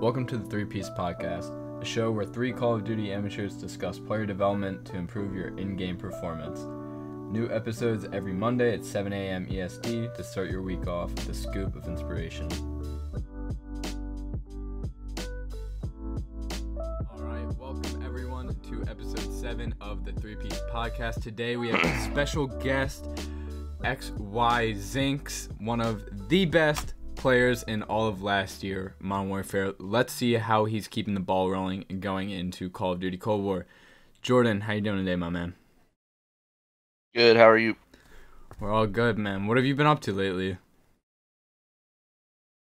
Welcome to the Three Piece Podcast, a show where three Call of Duty amateurs discuss player development to improve your in game performance. New episodes every Monday at 7 a.m. EST to start your week off with a scoop of inspiration. All right, welcome everyone to episode 7 of the Three Piece Podcast. Today we have a special guest, XY Zinx, one of the best players in all of last year, Modern Warfare. Let's see how he's keeping the ball rolling and going into Call of Duty Cold War. Jourdan, how you doing today, my man? Good. How are you? We're all good, man. What have you been up to lately?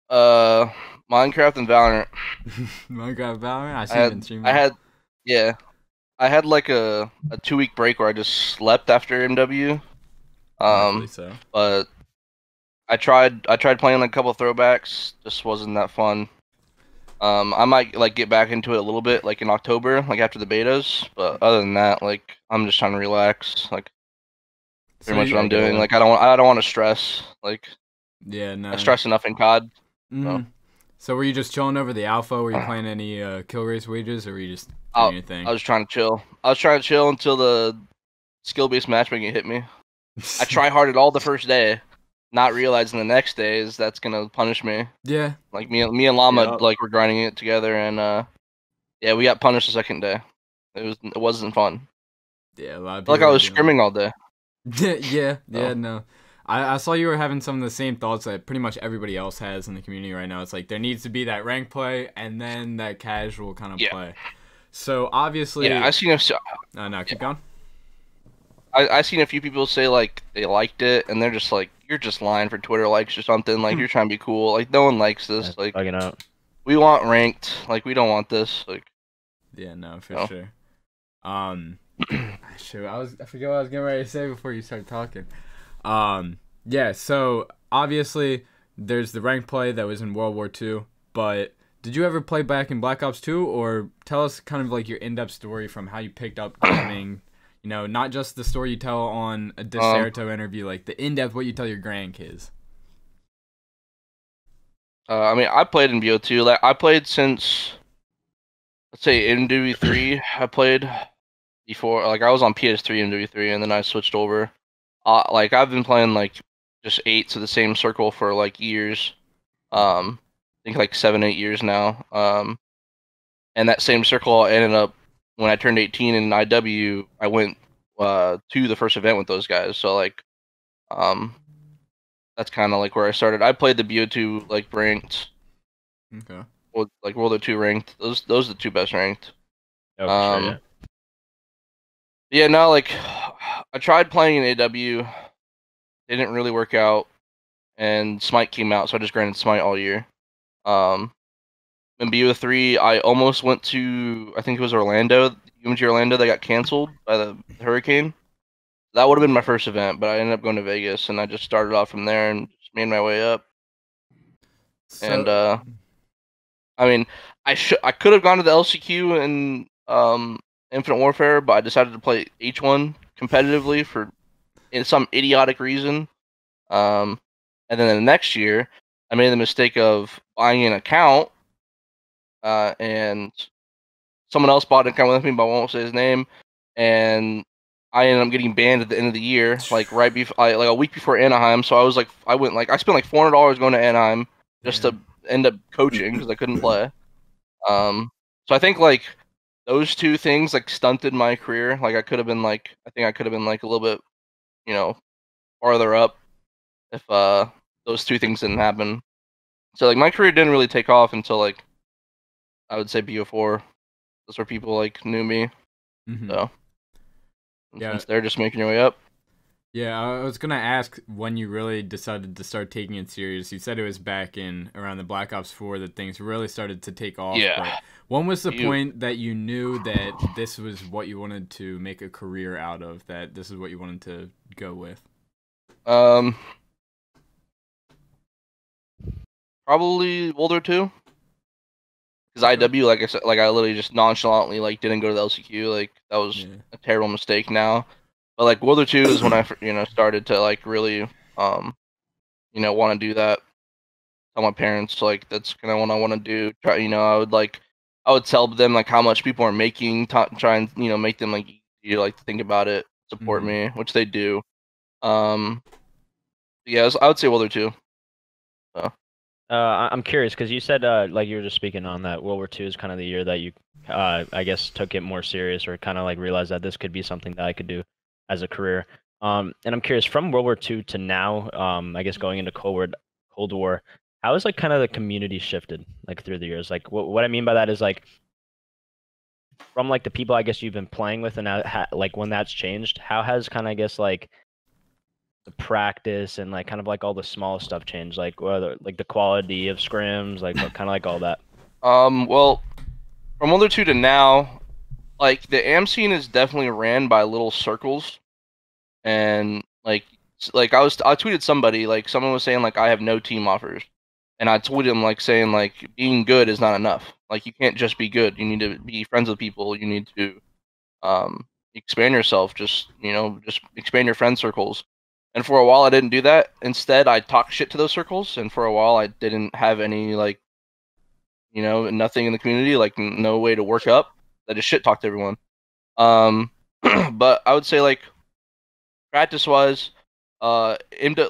Uh, Minecraft and Valorant. Minecraft Valorant. I see I had, been streaming. I had, yeah, I had like a a two week break where I just slept after MW. Um, so. but I tried I tried playing like a couple throwbacks. Just wasn't that fun. Um, I might like get back into it a little bit like in October, like after the betas. But other than that, like I'm just trying to relax. Like pretty much what I'm doing. Like I don't I don't want to stress. Like yeah, no. I stress enough in COD. Mhm. So were you just chilling over the alpha? Were you playing any uh, kill race wagers, or were you just doing Oh, your thing? I was trying to chill. I was trying to chill until the skill based matchmaking hit me. I try hard at all the first day, not realizing the next day is that's gonna punish me. yeah, Like me, and me and Llama Yup. like were grinding it together, and uh, yeah, we got punished the second day. It was it wasn't fun. yeah. A I felt like people I was doing scrimming all day. that. yeah, yeah, Oh. no. I, I saw you were having some of the same thoughts that pretty much everybody else has in the community right now. It's like there needs to be that rank play and then that casual kind of Yeah. play. So obviously, Yeah, I seen a, s- uh, no, keep going. I I seen a few people say like they liked it, and they're just like, you're just lying for Twitter likes or something. Like you're trying to be cool. Like no one likes this. That's Like bugging out. we want ranked. Like we don't want this. Like Yeah, no, for Oh. sure. Um, shoot, I was I forget what I was getting ready to say before you started talking. Um, yeah, so obviously there's the rank play that was in World War II, but did you ever play back in Black Ops 2, or tell us kind of like your in-depth story from how you picked up gaming? You know, not just the story you tell on a Dexerto interview, like the in-depth what you tell your grandkids. Uh, I mean, I played in BO2. Like, I played since, let's say, in MW3. I played before. Like, I was on PS3 MW3, and then I switched over. Uh, like, I've been playing like just eight to the same circle for like years. Um, I think like seven, eight years now. Um, and that same circle I ended up when I turned 18 in IW. I went uh to the first event with those guys. So like, um, that's kind of like where I started. I played the BO2 like ranked, Okay. well, like World War Two ranked. Those those are the two best ranked. Oh, for Um, sure, yeah. Yeah, no, like I tried playing in AW, It didn't really work out, and Smite came out, so I just grinded Smite all year. Um, in BO3, I almost went to I think it was Orlando, UMG Orlando, that got canceled by the hurricane. That would have been my first event, but I ended up going to Vegas, and I just started off from there and just made my way up. and uh, I mean, I should I could have gone to the LCQ and um Infinite Warfare, but I decided to play H1 competitively for in some idiotic reason. Um, and then the next year, I made the mistake of buying an account, uh, and someone else bought an account with me, but I won't say his name, and I ended up getting banned at the end of the year, like right before, like a week before Anaheim. So I was like, I went like I spent like four hundred dollars going to Anaheim just to end up coaching because I couldn't play. Um, so I think like those two things like stunted my career. Like I could have been like I think I could have been like a little bit, you know, farther up if uh those two things didn't happen. So like my career didn't really take off until like I would say BO4. That's where people like knew me. Mhm. So Yeah. since they're just making your way up. Yeah, I was gonna ask when you really decided to start taking it serious. You said it was back in around the Black Ops Four that things really started to take off. Yeah. when was the You- point that you knew that this was what you wanted to make a career out of? That this is what you wanted to go with? Um, probably World War Two. Because IW, like I said, like I literally just nonchalantly like didn't go to the LCQ. Like that was Yeah. a terrible mistake now. But like World War Two is when I you know started to like really um, you know want to do that. tell my parents like that's kind of what I want to do. Try, you know, I would like I would tell them like how much people are making, t- try and you know make them like you like to think about it, support Mhm. me, which they do. Um, yeah, I would say World War Two. Uh, I'm curious because you said uh, like you were just speaking on that World War II is kind of the year that you, uh, I guess, took it more serious or kind of like realized that this could be something that I could do as a career. Um, and I'm curious from World War II to now, um, I guess going into Cold War, Cold War, how has like kind of the community shifted like through the years? Like what what I mean by that is like from like the people I guess you've been playing with and ha- like when that's changed, how has kind of I guess like the practice and like kind of like all the small stuff changed, like whether like the quality of scrims, like kind of like all that. Um, well, from World War Two to now, like the AM scene is definitely ran by little circles, and like like I was I tweeted somebody like someone was saying like I have no team offers, and I tweeted him like saying like being good is not enough. Like you can't just be good. You need to be friends with people. You need to um expand yourself. Just you know just expand your friend circles. And for a while I didn't do that. Instead I talked shit to those circles, and for a while I didn't have any like you know, nothing in the community, like no way to work up. I just shit talked to everyone. Um, but I would say like practice wise, uh,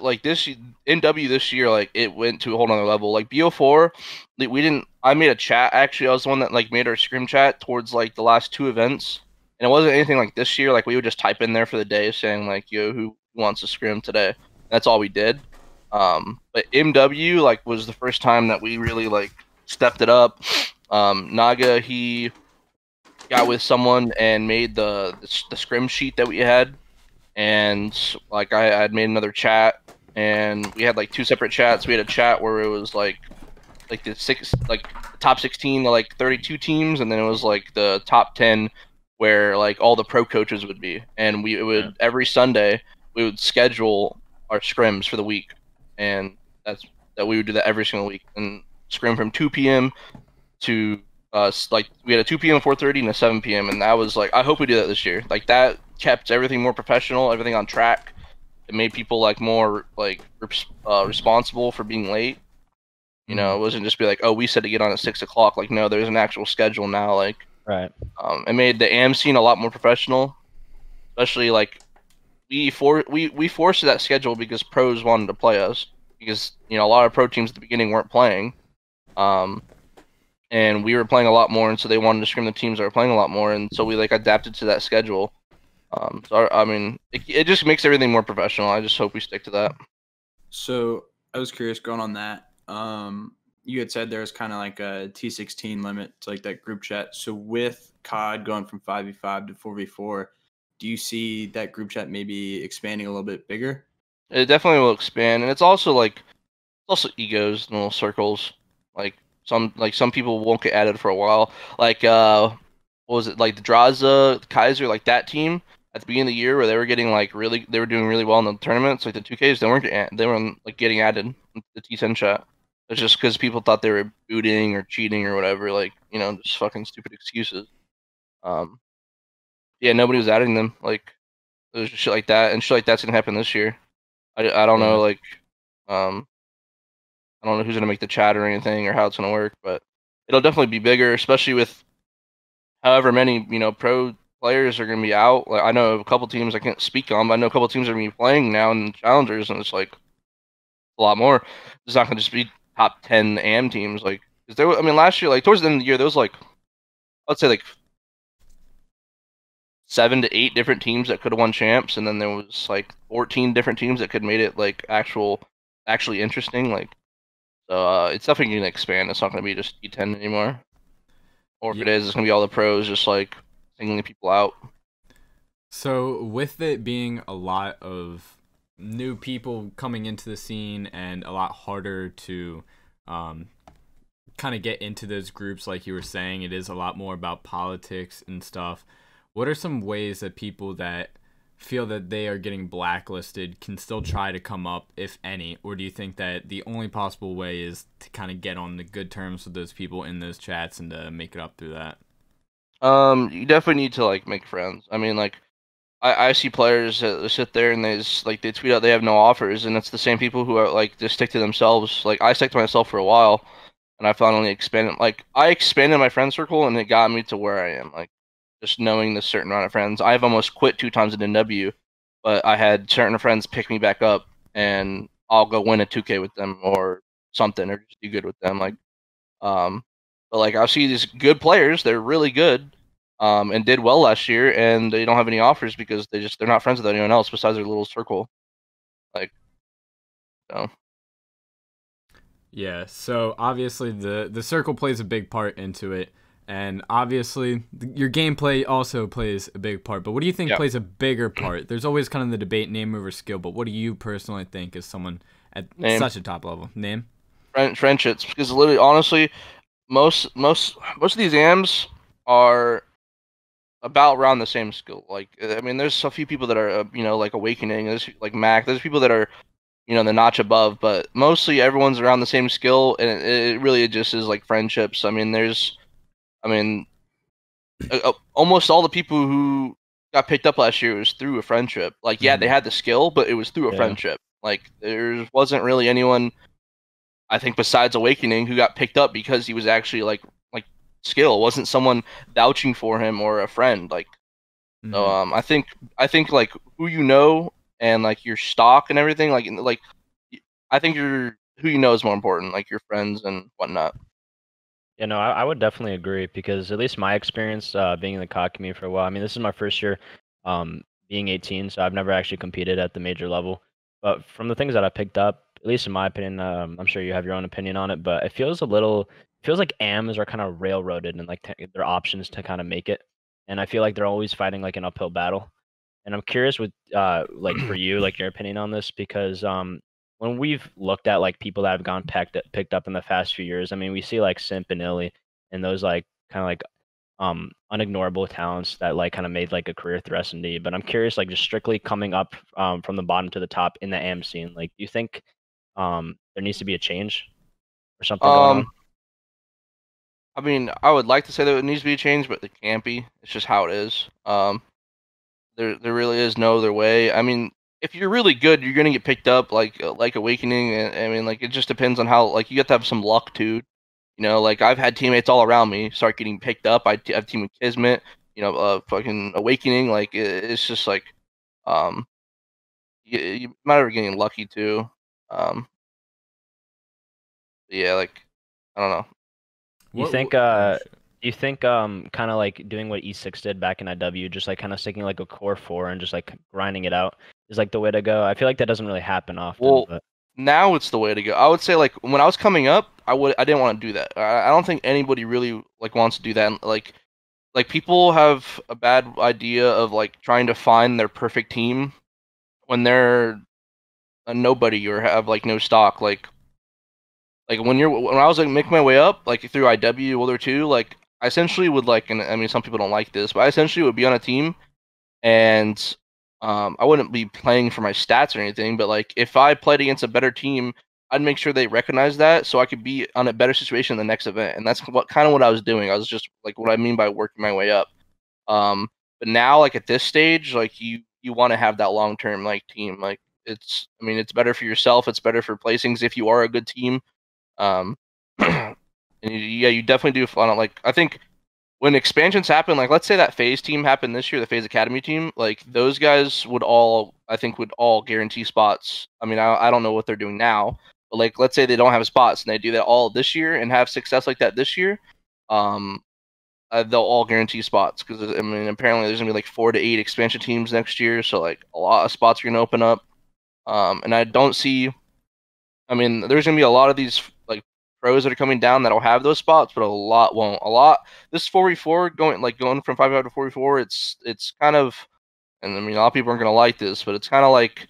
like this MW this year, like it went to a whole nother level. Like BO4, like, we didn't. I made a chat. Actually, I was the one that like made our scrim chat towards like the last two events, and it wasn't anything like this year. Like we would just type in there for the day saying like, "Yo, who wants to scrim today?" That's all we did. Um, but MW like was the first time that we really like stepped it up. Um, Naga he got with someone and made the the, the scrim sheet that we had, and like I had made another chat, and we had like two separate chats. We had a chat where it was like like the six like top sixteen to like thirty two teams, and then it was like the top ten where like all the pro coaches would be, and we it would Yeah. every Sunday we would schedule our scrims for the week, and that's that we would do that every single week and scrim from 2 p.m. to uh like we had a 2 p.m. 4:30 and a 7 p.m. and that was like I hope we do that this year. Like that kept everything more professional, everything on track. It made people like more like uh, responsible for being late. You know, it wasn't just be like, oh, we said to get on at six o'clock. Like, no, there's an actual schedule now. Like, Right. um, it made the AM scene a lot more professional, especially like we for we we forced that schedule because pros wanted to play us because you know a lot of pro teams at the beginning weren't playing, um, and we were playing a lot more, and so they wanted to scrim the teams that were playing a lot more, and so we like adapted to that schedule. Um, so I, I mean, it, it just makes everything more professional. I just hope we stick to that. So I was curious going on that. Um, you had said there was kind of like a T16 limit to like that group chat. So with COD going from 5v5 to 4v4, do you see that group chat maybe expanding a little bit bigger? It definitely will expand, and it's also like it's also egos and little circles. Like some like some people won't get added for a while. Like uh, what was it like the Draza Kaiser like that team at the beginning of the year where they were getting like really they were doing really well in the tournaments like the 2Ks they weren't getting, they weren't like getting added the T10 chat. It's just because people thought they were booting or cheating or whatever. Like you know just fucking stupid excuses. Um, yeah, nobody was adding them. Like it was just shit like that, and shit like that's gonna happen this year. I, I don't know like um I don't know who's gonna make the chat or anything or how it's gonna work, but it'll definitely be bigger, especially with however many you know pro players are gonna be out. Like I know a couple teams I can't speak on, but I know a couple teams are gonna be playing now in challengers, and it's like a lot more. It's not gonna just be top ten AM teams. Like, is there? I mean, last year, like towards the end of the year, there was like I'd say like seven to eight different teams that could have won champs, and then there was like fourteen different teams that could made it like actual, actually interesting. Like, so uh, it's definitely gonna expand. It's not gonna be just T10 anymore. Or if it Yeah. is, it's gonna be all the pros just like singling people out. So, with it being a lot of new people coming into the scene and a lot harder to um, kind of get into those groups, like you were saying, it is a lot more about politics and stuff. What are some ways that people that feel that they are getting blacklisted can still try to come up, if any? Or do you think that the only possible way is to kind of get on the good terms with those people in those chats and to make it up through that? Um, you definitely need to like make friends. I mean, like I, I see players that sit there and they just, like they tweet out they have no offers, and it's the same people who are like just stick to themselves. Like I stuck to myself for a while, and I finally expanded. Like I expanded my friend circle, and it got me to where I am. Like just knowing this certain amount of friends. I've almost quit two times in MW, but I had certain friends pick me back up, and I'll go win a 2K with them or something, or just do good with them. Like, um, but like I see these good players, they're really good um, and did well last year, and they don't have any offers because they just they're not friends with anyone else besides their little circle. Like, so. Yeah, so obviously the the circle plays a big part into it, and obviously your gameplay also plays a big part. But what do you think Yeah. plays a bigger part? There's always kind of the debate name over skill, but what do you personally think is someone at Name. such a top level? Name. friend, friendships because literally honestly most most most of these AMs are about around the same skill like i mean there's a few people that are uh, you know like awakening there's like mac there's people that are you know the notch above but mostly everyone's around the same skill and it, it really just is like friendships i mean there's i mean uh, uh, almost all the people who got picked up last year was through a friendship like yeah they had the skill but it was through a Yeah. friendship like there wasn't really anyone I think besides Awakening, who got picked up because he was actually like like skill, It wasn't someone vouching for him or a friend. Like Mhm. so, um, I think I think like who you know and like your stock and everything. Like like I think your who you know is more important, like your friends and whatnot. You know, I, I would definitely agree because at least my experience uh, being in the COD community for a while. I mean, this is my first year um, being 18, so I've never actually competed at the major level. But from the things that I picked up, at least in my opinion, um, I'm sure you have your own opinion on it, but it feels a little, it feels like AMs are kind of railroaded and like t- their options to kind of make it, and I feel like they're always fighting like an uphill battle. And I'm curious with uh, like for you, like your opinion on this because um, when we've looked at like people that have gone picked picked up in the past few years, I mean, we see like Simp and Illey and those like kind of like um unignorable talents that like kind of made like a career through S and D. But I'm curious, like just strictly coming up um from the bottom to the top in the AM scene, like do you think um there needs to be a change or something going on? Um, I mean, I would like to say that it needs to be a change, but it can't be. It's just how it is. Um, there there really is no other way. I mean, if you're really good, you're gonna get picked up like uh, like Awakening. I mean, like it just depends on how like you have to have some luck too. You know, like I've had teammates all around me start getting picked up. I have team with Kismet. You know, uh, fucking Awakening. Like it, it's just like, um, you, you might have getting lucky too. Um, yeah, like I don't know. You What- think, what- uh, oh, shit. Do you think um kind of like doing what E6 did back in IW, just like kind of sticking like a core four and just like grinding it out is like the way to go? I feel like that doesn't really happen often. Well, but now it's the way to go. I would say like when I was coming up, I would I didn't want to do that. I, I don't think anybody really like wants to do that. And, Like like people have a bad idea of like trying to find their perfect team when they're a nobody or have like no stock. Like like when you're when I was like making my way up like through IW World War Two, like I essentially would like and I mean some people don't like this, but I essentially would be on a team and um, I wouldn't be playing for my stats or anything, but like if I played against a better team, I'd make sure they recognize that so I could be on a better situation in the next event. And that's what kind of what I was doing. I was just like what I mean by working my way up. Um, but now like at this stage, like you you want to have that long term like team. Like it's I mean it's better for yourself. It's better for placings if you are a good team. Um, and you, yeah, you definitely do fun. Like I think when expansions happen, like let's say that FaZe team happened this year, the FaZe academy team, like those guys would all, I think, would all guarantee spots. I mean, I, I don't know what they're doing now, but like let's say they don't have spots and they do that all this year and have success like that this year, um, uh, they'll all guarantee spots because I mean, apparently there's gonna be like four to eight expansion teams next year, so like a lot of spots are gonna open up. Um, and I don't see, I mean, there's gonna be a lot of these pros that are coming down that'll have those spots, but a lot won't. A lot this 4v4 going like going from 5 to 4v4 it's it's kind of and i mean a lot of people aren't going to like this but it's kind of like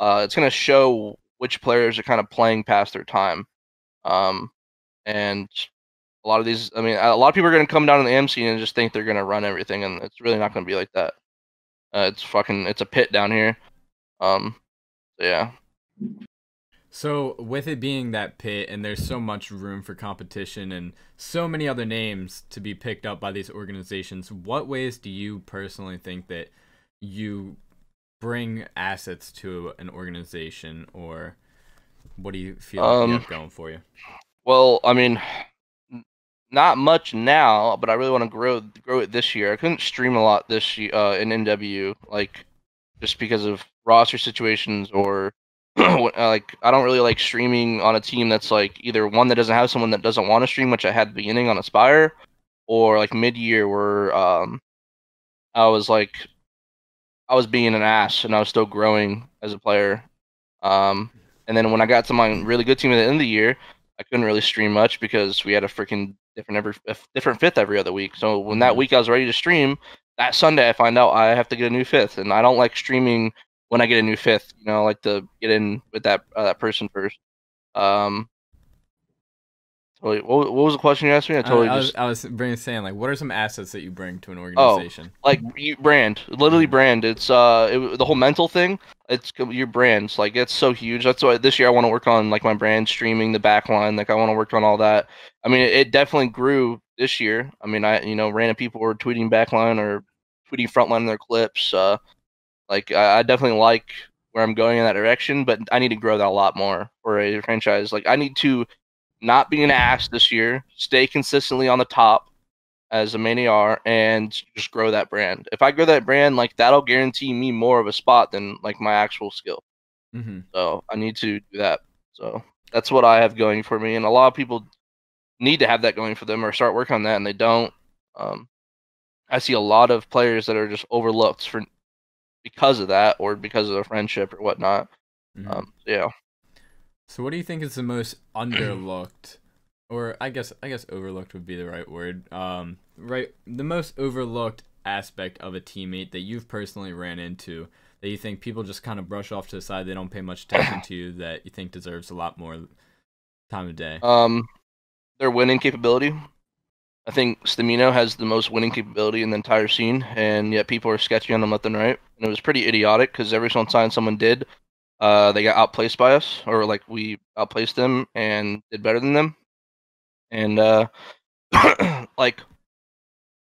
uh it's going to show which players are kind of playing past their time. Um and a lot of these i mean a lot of people are going to come down in the m scene and just think they're going to run everything and it's really not going to be like that. Uh, it's fucking it's a pit down here. Um yeah So, with it being that pit, and there's so much room for competition and so many other names to be picked up by these organizations, what ways do you personally think that you bring assets to an organization, or what do you feel like you Um, going for you? Well, I mean, not much now, but I really want to grow grow it this year. I couldn't stream a lot this year uh, in MW, like just because of roster situations or like I don't really like streaming on a team that's like either one that doesn't have someone that doesn't want to stream, which I had at the beginning on Aspire, or like mid year where um I was like I was being an ass and I was still growing as a player. Um, and then when I got to my really good team at the end of the year, I couldn't really stream much because we had a freaking different every different fifth every other week. So when that Mhm. week I was ready to stream, that Sunday I find out I have to get a new fifth, and I don't like streaming when I get a new fifth. You know, I like to get in with that uh, that person first. Um. What, what was the question you asked me? I totally I was, just I was bringing saying like, what are some assets that you bring to an organization? Oh, organization? like you, brand, literally Mhm. brand. It's uh it, the whole mental thing. It's your brands. Like it's so huge. That's why this year I want to work on like my brand streaming, the backline. Like I want to work on all that. I mean, it, it definitely grew this year. I mean, I you know random people were tweeting backline or tweeting frontline in their clips. Uh, like I, I definitely like where I'm going in that direction, but I need to grow that a lot more for a franchise. Like I need to not be an ass this year, stay consistently on the top as a main AR, and just grow that brand. If I grow that brand, like that'll guarantee me more of a spot than like my actual skill. Mm-hmm. So I need to do that. So that's what I have going for me, and a lot of people need to have that going for them or start working on that, and they don't. Um, I see a lot of players that are just overlooked for because of that or because of their friendship or whatnot. Mm-hmm. Um, yeah. So what do you think is the most underlooked or I guess I guess overlooked would be the right word. Um right the most overlooked aspect of a teammate that you've personally ran into that you think people just kind of brush off to the side, they don't pay much attention to that you think deserves a lot more time of day. Um, their winning capability. I think Stamino has the most winning capability in the entire scene, and yet people are sketchy on him left and right. And it was pretty idiotic because every single time someone did, uh, they got outplaced by us, or like we outplaced them and did better than them. And uh, like,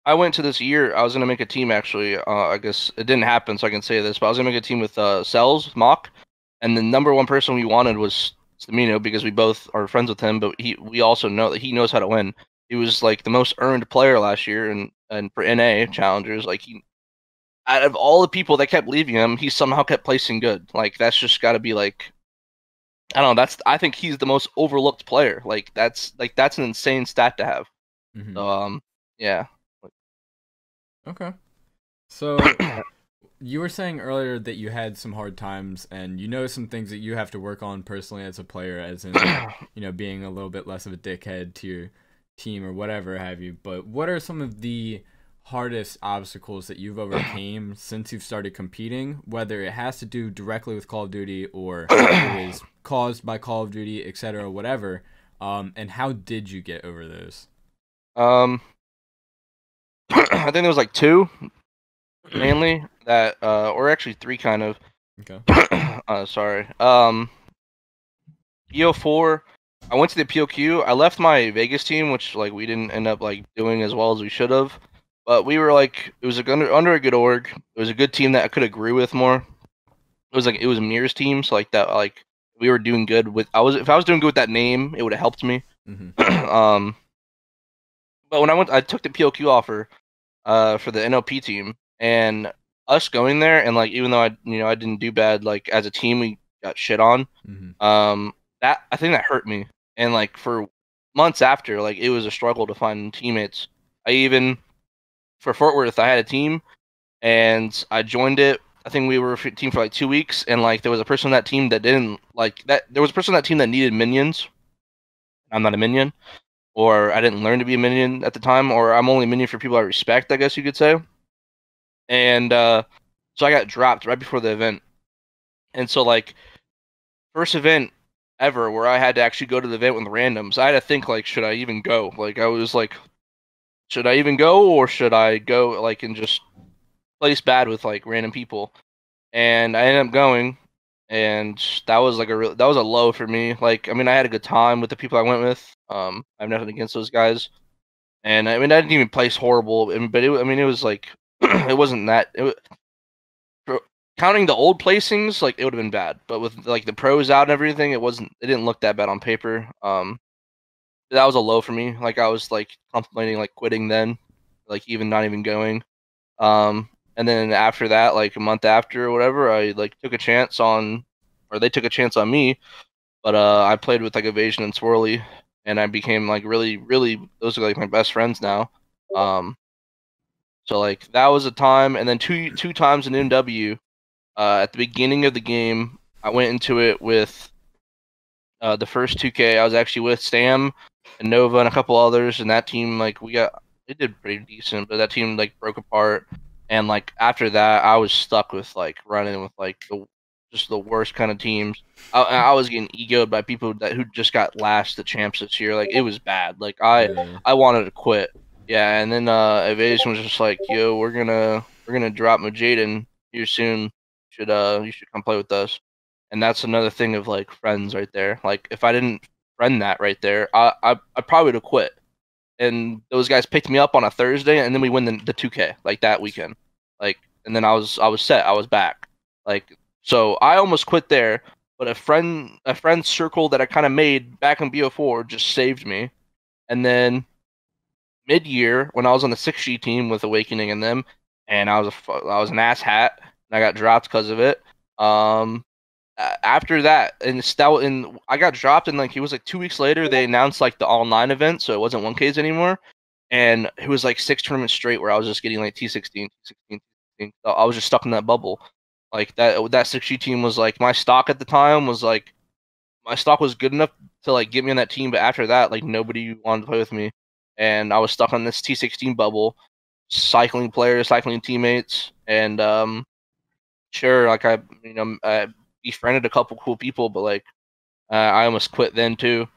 I went to this year. I was gonna make a team actually. Uh, I guess it didn't happen, so I can say this. But I was gonna make a team with uh, Cells, Mock, and the number one person we wanted was Stamino because we both are friends with him. But he, we also know that he knows how to win. He was like the most earned player last year, and and for NA challengers, like he, out of all the people that kept leaving him, he somehow kept placing good. Like that's just got to be like, I don't know. That's I think he's the most overlooked player. Like that's like that's an insane stat to have. Mhm. So, um, yeah. Okay. So you were saying earlier that you had some hard times and you know some things that you have to work on personally as a player as in you know being a little bit less of a dickhead to your team or whatever have you. But what are some of the hardest obstacles that you've overcame since you've started competing, whether it has to do directly with Call of Duty or it is caused by Call of Duty, etc., whatever. Um, and how did you get over those? Um, I think there was like two mainly that, uh, or actually three kind of. Okay. uh, sorry. Um, BO4. I went to the POQ. I left my Vegas team, which like we didn't end up like doing as well as we should have. But we were like, it was like under under a good org. It was a good team that I could agree with more. It was like it was a Mirrors team, so like that like we were doing good with. I was if I was doing good with that name, it would have helped me. Mm-hmm. um, but when I went, I took the POQ offer uh, for the NLP team, and us going there, and like even though I, you know, I didn't do bad, like as a team, we got shit on. hmm Um, that I think that hurt me, and like for months after, like it was a struggle to find teammates. I even for Fort Worth, I had a team, and I joined it. I think we were a team for like two weeks, and like there was a person on that team that didn't like that. There was a person on that team that needed minions. I'm not a minion, or I didn't learn to be a minion at the time, or I'm only a minion for people I respect, I guess you could say. And uh, so I got dropped right before the event, and so like first event ever where I had to actually go to the event with randoms. I had to think like, should I even go? Like I was like, should I even go or should I go like and just place bad with like random people? And I ended up going, and that was like a real that was a low for me. Like I mean, I had a good time with the people I went with. Um, I have nothing against those guys, and I mean I didn't even place horrible. But it, I mean it was like it wasn't that. It, counting the old placings, like it would have been bad. But with like the pros out and everything, it wasn't. It didn't look that bad on paper. Um, that was a low for me. Like I was like contemplating like quitting then, like even not even going. Um, and then after that, like a month after or whatever, I like took a chance on, or they took a chance on me. But uh, I played with like Evasion and Swirly, and I became like really, really. Those are like my best friends now. Um, so like that was a time, and then two two times in MW. Uh, at the beginning of the game, I went into it with uh, the first 2K. I was actually with Sam and Nova and a couple others, and that team like we got it did pretty decent, but that team like broke apart. And like after that, I was stuck with like running with like the just the worst kind of teams. I, I was getting egoed by people that who just got last at champs this year. Like it was bad. Like I Yeah. I wanted to quit. Yeah, and then uh Evasion was just like, yo, we're gonna we're gonna drop Majaden here soon. Should uh you should come play with us. And that's another thing of like friends right there. Like if I didn't friend that right there, I I, I probably would have quit. And those guys picked me up on a Thursday and then we win the, the 2K like that weekend. Like and then I was I was set. I was back. Like so I almost quit there, but a friend a friend circle that I kind of made back in BO4 just saved me. And then mid year when I was on the 6G team with Awakening and them, and I was a i was an ass hat and I got dropped because of it. Um, after that, and that and I got dropped, and like it was like two weeks later they announced like the all nine event, so it wasn't 1Ks anymore, and it was like six tournaments straight where I was just getting like T16, T16, T16. So I was just stuck in that bubble. Like that that 6G team was like my stock at the time was like my stock was good enough to like get me on that team, but after that, like nobody wanted to play with me, and I was stuck on this T16 bubble, cycling players, cycling teammates, and um, sure, like I, you know, I befriended a couple cool people, but like uh, I almost quit then too,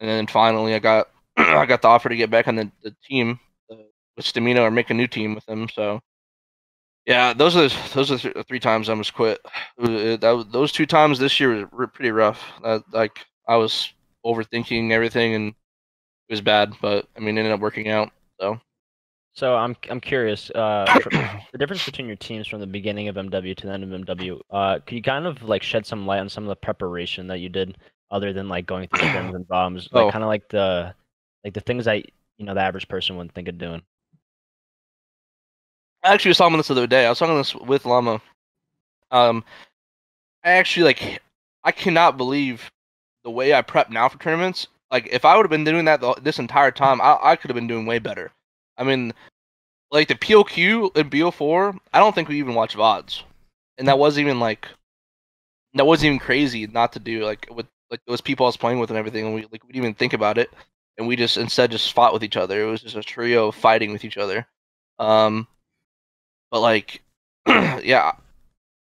and then finally I got I got the offer to get back on the, the team uh, with Stamina or make a new team with them, so. Yeah, those are those are th- three times I almost quit. Was- that those two times this year were pretty rough. Uh, like I was overthinking everything and it was bad, but I mean, it ended up working out. So So I'm I'm curious. Uh, the difference between your teams from the beginning of MW to the end of MW. Uh, could you kind of like shed some light on some of the preparation that you did, other than like going through scrims and bombs, like Oh. kind of like the like the things that you know the average person wouldn't think of doing. I actually was talking this the other day. I was talking this with Llama. Um, I actually like, I cannot believe the way I prep now for tournaments. Like, if I would have been doing that the, this entire time, I, I could have been doing way better. I mean, like the POQ and BO4, I don't think we even watch VODs, and that wasn't even like, that wasn't even crazy not to do. Like with like those people I was playing with and everything, and we like we didn't even think about it, and we just instead just fought with each other. It was just a trio fighting with each other. Um, but like, yeah,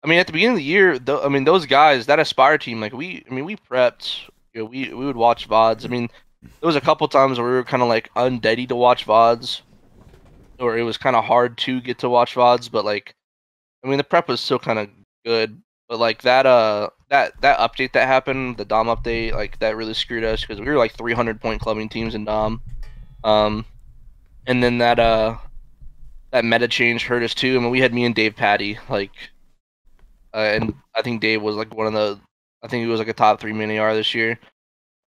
I mean, at the beginning of the year, though, I mean, those guys, that Aspire team, like we, I mean, we prepped. You know, we we would watch vods. I mean, there was a couple times where we were kind of like undeady to watch vods, or it was kind of hard to get to watch vods. But like, I mean, the prep was still kind of good. But like that, uh, that that update that happened, the Dom update, like that really screwed us because we were like 300 point clubbing teams in Dom. Um, and then that uh that meta change hurt us too. I mean, we had me and Dave Patty, like, uh, and I think Dave was like one of the, I think he was like a top three mini R this year,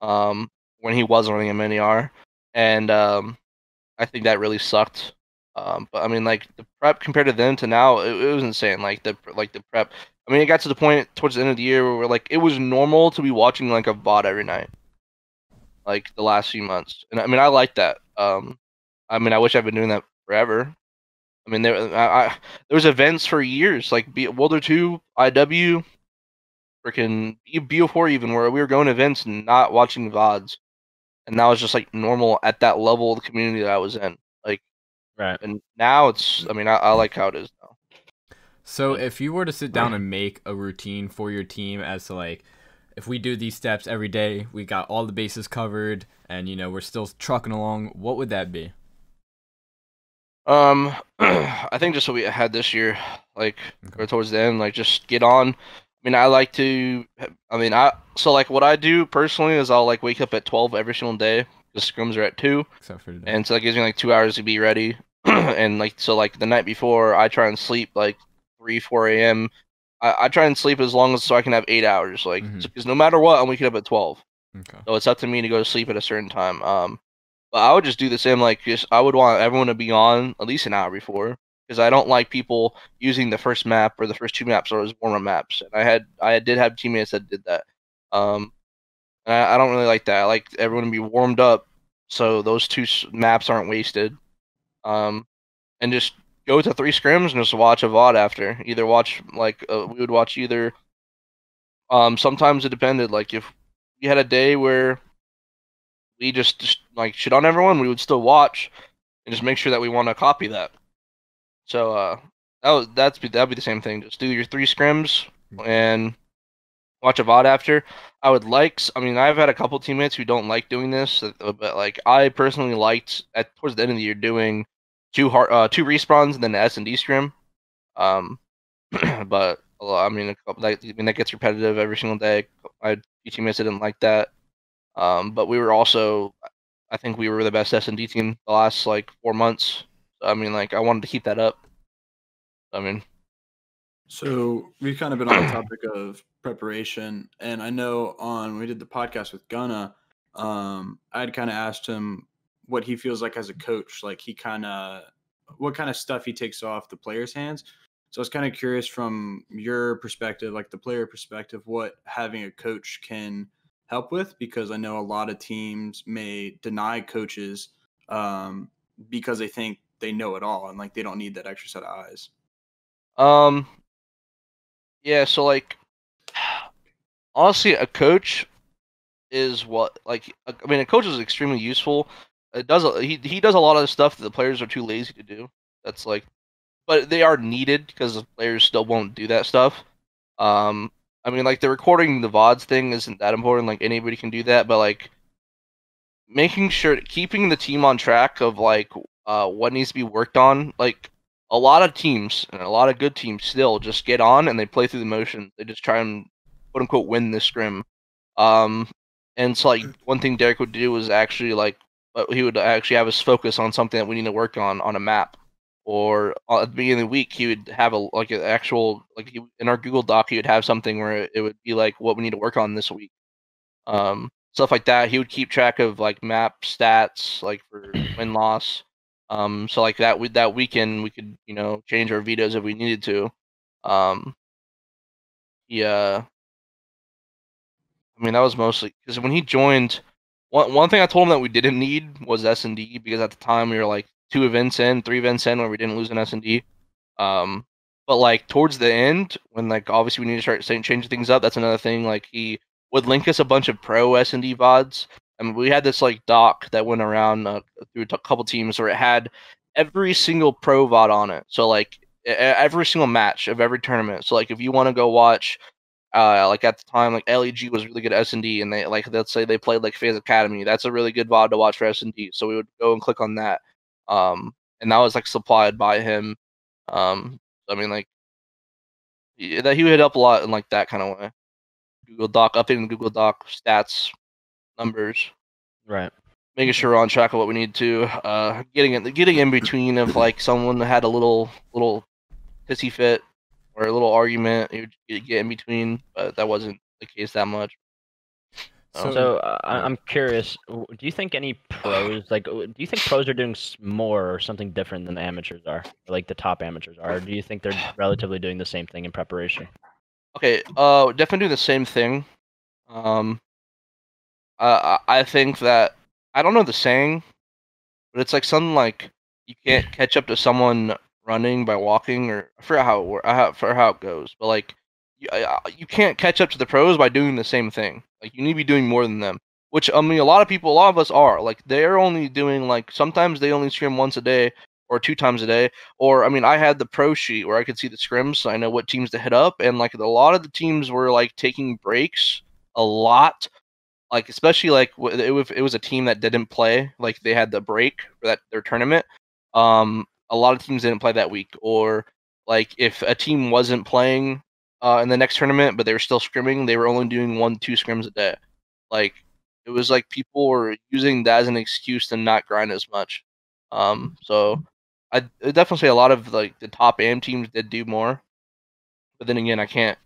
um, when he was running a mini R, and um, I think that really sucked. Um, but I mean, like the prep compared to then to now, it, it was insane. Like the like the prep. I mean, it got to the point towards the end of the year where we're like, it was normal to be watching like a VOD every night, like the last few months. And I mean, I like that. Um, I mean, I wish I've been doing that forever. I mean, there I, I, there was events for years, like B, World War Two, IW, freaking BO4 even, where we were going to events and not watching VODs, and that was just like normal at that level of the community that I was in. Like, Right. and now it's, I mean, I, I like how it is now. So if you were to sit down and make a routine for your team as to like if we do these steps every day, we got all the bases covered and you know, we're still trucking along, what would that be? Um, I think just what we had this year, like Okay. or towards the end, like just get on. I mean, I like to. I mean, I so like what I do personally is I'll like wake up at twelve every single day. The scrims are at two, Except for today. and so that gives me like two hours to be ready. and like so, like the night before, I try and sleep like three, four a.m. I, I try and sleep as long as so I can have eight hours. Like Mhm. because no matter what, I'm waking up at twelve. Okay. So it's up to me to go to sleep at a certain time. Um, but I would just do the same. Like, just I would want everyone to be on at least an hour before, because I don't like people using the first map or the first two maps or as warm up maps. And I had I did have teammates that did that. Um, and I, I don't really like that. I like everyone to be warmed up, so those two s- maps aren't wasted. Um, and just go to three scrims and just watch a VOD after. Either watch like uh, we would watch either. Um, sometimes it depended. Like if we had a day where we just, just like shit on everyone, we would still watch and just make sure that we want to copy that. So uh, that was that's be that'd be the same thing. Just do your three scrims and watch a VOD after. I would like. I mean, I've had a couple teammates who don't like doing this, uh, but like I personally liked at towards the end of the year doing two hard, uh, two respawns and then the S and D scrim. Um, but I mean, couple, that, I mean that gets repetitive every single day. Few teammates didn't like that. Um, but we were also, I think we were the best S and D team the last like four months. I mean, like I wanted to keep that up. I mean, So we've kind of been on the topic of preparation, and I know on we did the podcast with Gunna, um, I'd kind of asked him what he feels like as a coach, like he kind of what kind of stuff he takes off the players' hands. So I was kind of curious from your perspective, like the player perspective, what having a coach can help with, because I know a lot of teams may deny coaches um, because they think they know it all and like they don't need that extra set of eyes. Um. Yeah. So like, honestly, a coach is what like I mean, a coach is extremely useful. It does he he does a lot of stuff that the players are too lazy to do. That's like, but they are needed because the players still won't do that stuff. Um. I mean, like the recording the vods thing isn't that important. Like anybody can do that, but like making sure keeping the team on track of like uh what needs to be worked on like a lot of teams and a lot of good teams still just get on and they play through the motion. They just try and quote unquote win the scrim. Um, and so like one thing Derek would do was actually like uh, he would actually have us focus on something that we need to work on on a map. Or uh, at the beginning of the week, he would have a like an actual like he, in our Google Doc, he would have something where it would be like what we need to work on this week. Um, stuff like that. He would keep track of like map stats, like for win loss. Um, so like that with that weekend, we could you know change our vetoes if we needed to. Um, yeah, I mean that was mostly because when he joined, one one thing I told him that we didn't need was S and D because at the time we were like two events in, three events in where we didn't lose an S and D. Um, but like towards the end, when like obviously we need to start saying, changing things up, that's another thing. Like he would link us a bunch of pro S and D vods. And we had this like doc that went around uh, through a couple teams where it had every single pro VOD on it. So like every single match of every tournament. So like if you want to go watch, uh, like at the time like LEG was really good S and D, and they like let's say they played like FaZe Academy. That's a really good VOD to watch for S and D. So we would go and click on that. Um, and that was like supplied by him. Um, I mean like that he would hit up a lot in like that kind of way. Google Doc, updating Google Doc stats, numbers Right. making sure we're on track of what we need to. Uh, getting in, getting in between of like someone that had a little little pissy fit or a little argument, you get- get in between, but that wasn't the case that much. So- So uh, I- I'm curious. Do you think any pros like do you think pros are doing more or something different than the amateurs are, or like the top amateurs are? Or do you think they're relatively doing the same thing in preparation? Okay, uh, definitely do the same thing. Um, uh, I think that I don't know the saying, but it's like something like you can't catch up to someone running by walking, or I forget how it wor- I how it goes, but like you, I- you can't catch up to the pros by doing the same thing. Like you need to be doing more than them. Which I mean, a lot of people, a lot of us are. Like they're only doing like sometimes they only scrim once a day or two times a day. Or I mean, I had the pro sheet where I could see the scrims, so I know what teams to hit up, and like a lot of the teams were like taking breaks a lot. Like especially like it was, it was a team that didn't play, like they had the break for that their tournament. Um, a lot of teams didn't play that week, or like if a team wasn't playing uh, in the next tournament, but they were still scrimming, they were only doing one, two scrims a day. Like it was like people were using that as an excuse to not grind as much. Um, so I definitely say a lot of like the top AM teams did do more, but then again, I can't.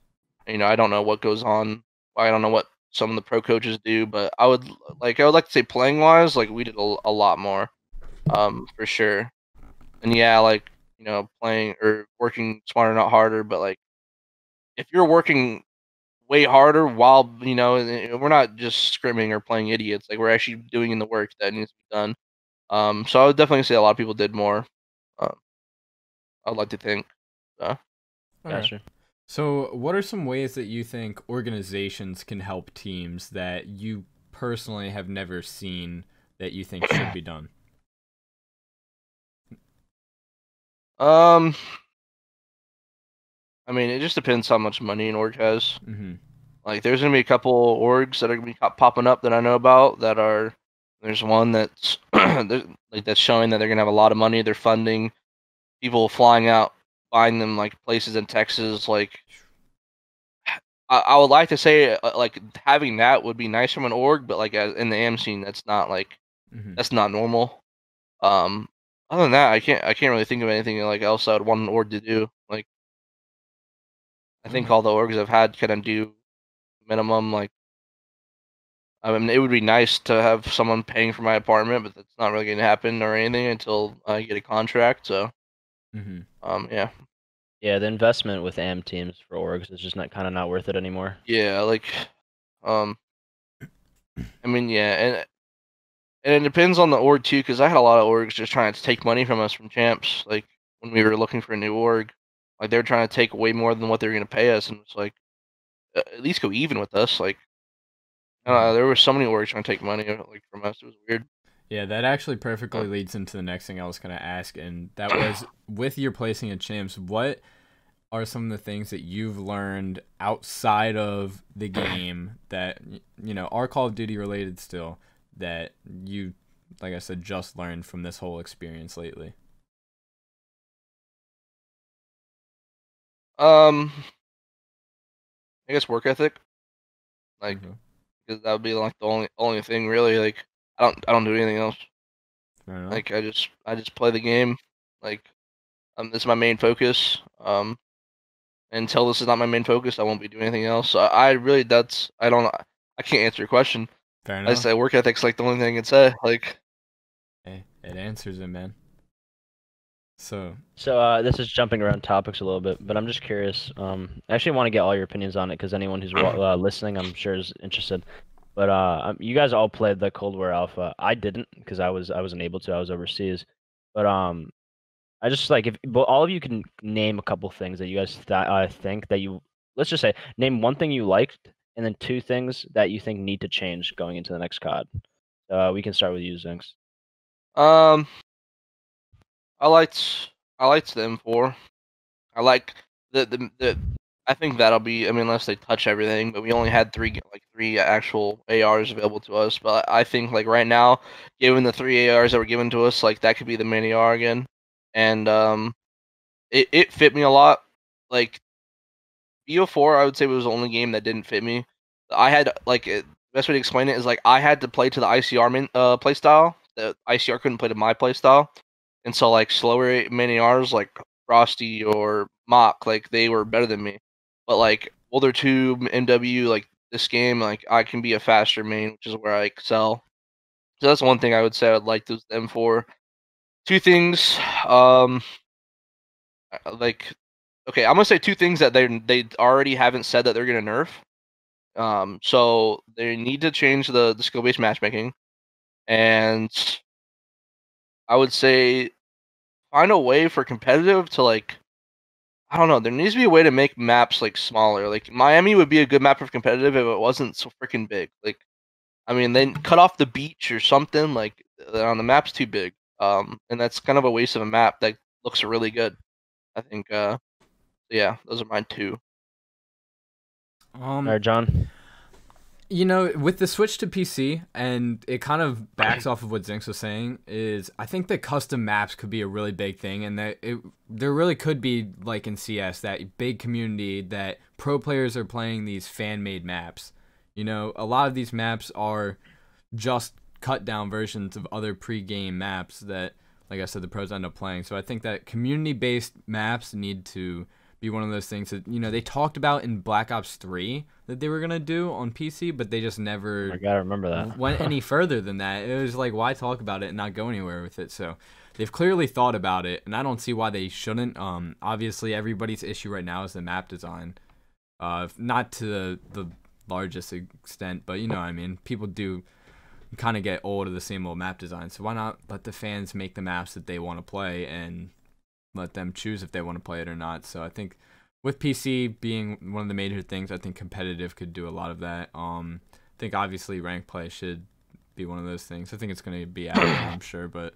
You know, I don't know what goes on. I don't know what some of the pro coaches do, but I would like I would like to say playing wise, like we did a, a lot more, um, for sure. And yeah, like you know, playing or working smarter, not harder. But like, if you're working way harder while you know, we're not just scrimming or playing idiots. Like we're actually doing the work that needs to be done. Um, so I would definitely say a lot of people did more. Um, I'd like to think. So. Gotcha. So, what are some ways that you think organizations can help teams that you personally have never seen that you think should be done? Um, I mean, it just depends how much money an org has. Mm-hmm. Like, there's gonna be a couple orgs that are gonna be popping up that I know about. That are there's one that's like that's showing that they're gonna have a lot of money. They're funding people flying out, buying them like places in Texas. Like, I, I would like to say uh, like having that would be nice from an org, but like as, in the AM scene, that's not like Mm-hmm. that's not normal. Um, other than that, I can't I can't really think of anything like else I would want an org to do. Like, I think all the orgs I've had kind of do minimum. Like, I mean, it would be nice to have someone paying for my apartment, but that's not really going to happen or anything until I get a contract. So, Mm-hmm. um, yeah, Yeah, the investment with AM teams for orgs is just not kind of not worth it anymore. yeah, like, um, I mean, yeah, and and it depends on the org too, because I had a lot of orgs just trying to take money from us from champs. Like when we were looking for a new org, like they were trying to take way more than what they were going to pay us, and it's like, uh, at least go even with us. Like, uh, there were so many orgs trying to take money like from us. It was weird. Yeah, that actually perfectly leads into the next thing I was going to ask, and that was with your placing in champs, what are some of the things that you've learned outside of the game that you know are Call of Duty related still that you, like I said, just learned from this whole experience lately? Um, I guess work ethic, like, Mhm. because that would be like the only only thing really. Like, I don't I don't do anything else. Like I just I just play the game. Like um this is my main focus. Um until this is not my main focus, I won't be doing anything else. So I, I really that's I don't I can't answer your question. Fair I enough. say work ethic's like the only thing I can say. Like Hey, it answers it, man. So, So uh, this is jumping around topics a little bit, but I'm just curious. Um, I actually want to get all your opinions on it because anyone who's uh, listening, I'm sure, is interested. But uh, um, you guys all played the Cold War Alpha. I didn't because I was I wasn't able to. I was overseas. But um, I just like if but all of you can name a couple things that you guys th- think that you let's just say name one thing you liked and then two things that you think need to change going into the next COD. Uh, we can start with you, Zinx. um I liked I liked the M4. I like the the the I think that'll be I mean unless they touch everything, but we only had three like three actual ARs available to us. But I think like right now, given the three ARs that were given to us, like that could be the main AR again. And um it, it fit me a lot. Like BO4 I would say was the only game that didn't fit me. I had like it, best way to explain it is like I had to play to the ICR min, uh play style. The ICR couldn't play to my play style. And so like slower mini R's like Frosty or Mock, like they were better than me. But like Older Tube, MW, like this game, like I can be a faster main, which is where I excel. So that's one thing I would say I would like those them for. Two things, um, uh, like okay, I'm gonna say two things that they they already haven't said that they're gonna nerf. Um, so they need to change the the skill based matchmaking, and I would say find a way for competitive to like I don't know. There needs to be a way to make maps like smaller. Like Miami would be a good map for competitive if it wasn't so freaking big. Like, I mean, then cut off the beach or something. Like on the map's too big. Um, and that's kind of a waste of a map that looks really good. I think. Uh, yeah, those are mine too. um, All right, John. You know, with the switch to PC, and it kind of backs off of what Zinx was saying, is I think that custom maps could be a really big thing, and that it there really could be like in CS that big community that pro players are playing these fan made maps. You know, a lot of these maps are just cut down versions of other pre game maps that, like I said, the pros end up playing. So I think that community based maps need to be one of those things that you know they talked about in Black Ops 3 that they were gonna do on PC, but they just never I gotta remember that. went any further than that. It was like, why talk about it and not go anywhere with it? So they've clearly thought about it, and I don't see why they shouldn't. Um, obviously, everybody's issue right now is the map design. Uh, not to the, the largest extent, but you know, what I mean, people do kind of get old of the same old map design. So why not let the fans make the maps that they want to play and let them choose if they want to play it or not? So I think with PC being one of the major things, I think competitive could do a lot of that. Um, I think obviously rank play should be one of those things. I think it's going to be out, I'm sure, but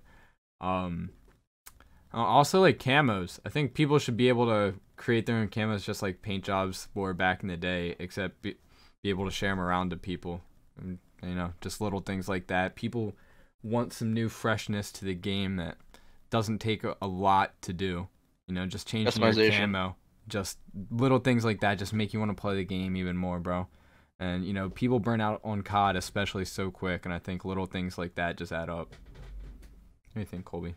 um, also like camos. I think people should be able to create their own camos just like paint jobs were back in the day, except be, be able to share them around to people. And, you know, just little things like that. People want some new freshness to the game that doesn't take a, a lot to do. You know, just changing your Customization. camo, just little things like that, just make you want to play the game even more, bro. And you know, people burn out on COD especially so quick, and I think little things like that just add up. What do you think, Colby?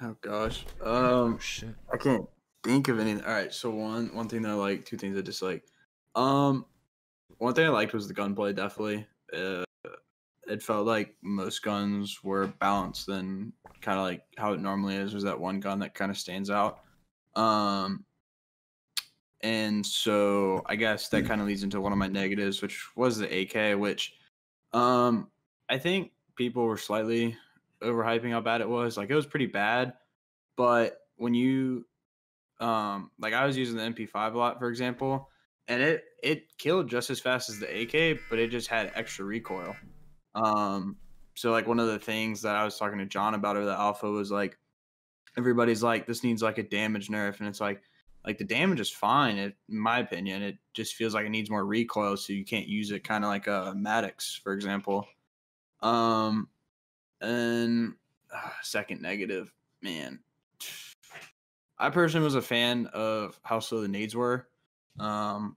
Oh gosh. Um, shit. I can't think of anything. All right, so one one thing that I like, two things I dislike. Um, one thing I liked was the gunplay. Definitely, uh, it felt like most guns were balanced and kind of like how it normally is. Was that one gun that kind of stands out? Um, and so I guess that kind of leads into one of my negatives, which was the AK, which, um, I think people were slightly overhyping how bad it was. Like it was pretty bad, but when you um like I was using the MP5 a lot, for example, and it it killed just as fast as the AK, but it just had extra recoil. Um so like one of the things that I was talking to John about over the alpha was like everybody's like this needs like a damage nerf and it's like like the damage is fine it, in my opinion it just feels like it needs more recoil so you can't use it kind of like a maddox for example um and uh, second negative, man. I personally was a fan of how slow the nades were. Um,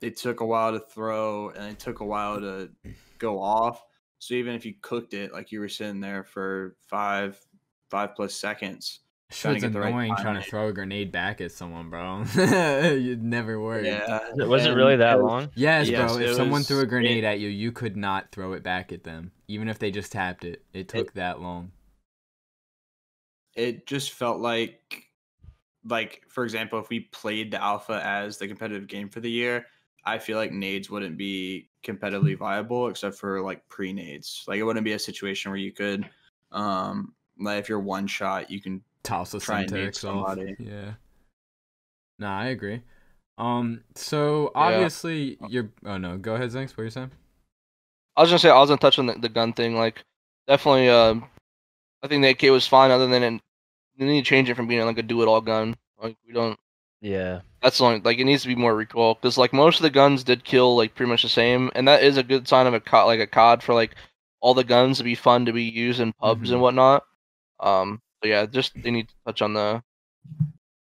they took a while to throw and it took a while to go off. So even if you cooked it, like you were sitting there for five, five plus seconds. trying to Shit's get the right annoying trying to throw a grenade back at someone, bro. it never worked. Yeah. Was it really that long? Yes, Yes, bro. it If someone threw a grenade it- at you, you could not throw it back at them, even if they just tapped it. It took that long. it just felt like like for example if we played the alpha as the competitive game for the year i feel like nades wouldn't be competitively viable except for like pre nades like it wouldn't be a situation where you could um like if you're one shot you can Toss a Try and nade syntax off. Yeah. Nah, I agree. Um. So Yeah. obviously you're. Oh no. Go ahead, Zinx. What are you saying? I was gonna say I was gonna touch on the, the gun thing. Like, definitely, um, I think the AK was fine. Other than it, they need to change it from being like a do-it-all gun. Like we don't. Yeah. That's the only like it needs to be more recoil because like most of the guns did kill like pretty much the same, and that is a good sign of a COD like a COD for like all the guns to be fun to be used in pubs Mhm. and whatnot. Um, but yeah, just they need to touch on the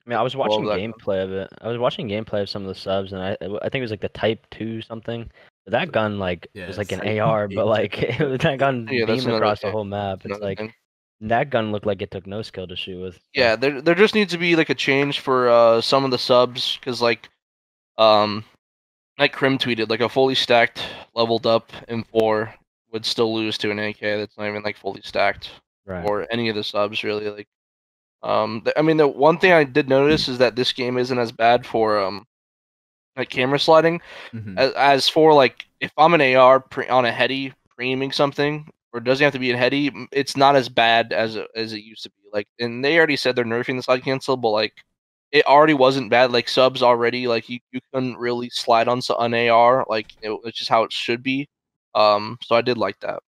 I mean, I was watching that- gameplay of it. I was watching gameplay of some of the subs, and I I think it was like the Type Two something. That gun like Yeah, was like an Type AR, but like it was- that gun Yeah, beamed another across the whole map. It's another like thing. That gun looked like it took no skill to shoot with. Yeah, there there just needs to be like a change for uh some of the subs because like um like Crim tweeted like a fully stacked leveled up M4 would still lose to an AK that's not even like fully stacked Right. or any of the subs really like um th- I mean the one thing I did notice is that this game isn't as bad for um like camera sliding Mhm. as, as for like if I'm an AR pre- on a heady pre-aiming something, or doesn't have to be a heady, it's not as bad as as it used to be. Like, and they already said they're nerfing the slide cancel, but like it already wasn't bad. Like subs already, like you, you couldn't really slide on an AR. Like it, it's just how it should be. Um, so I did like that.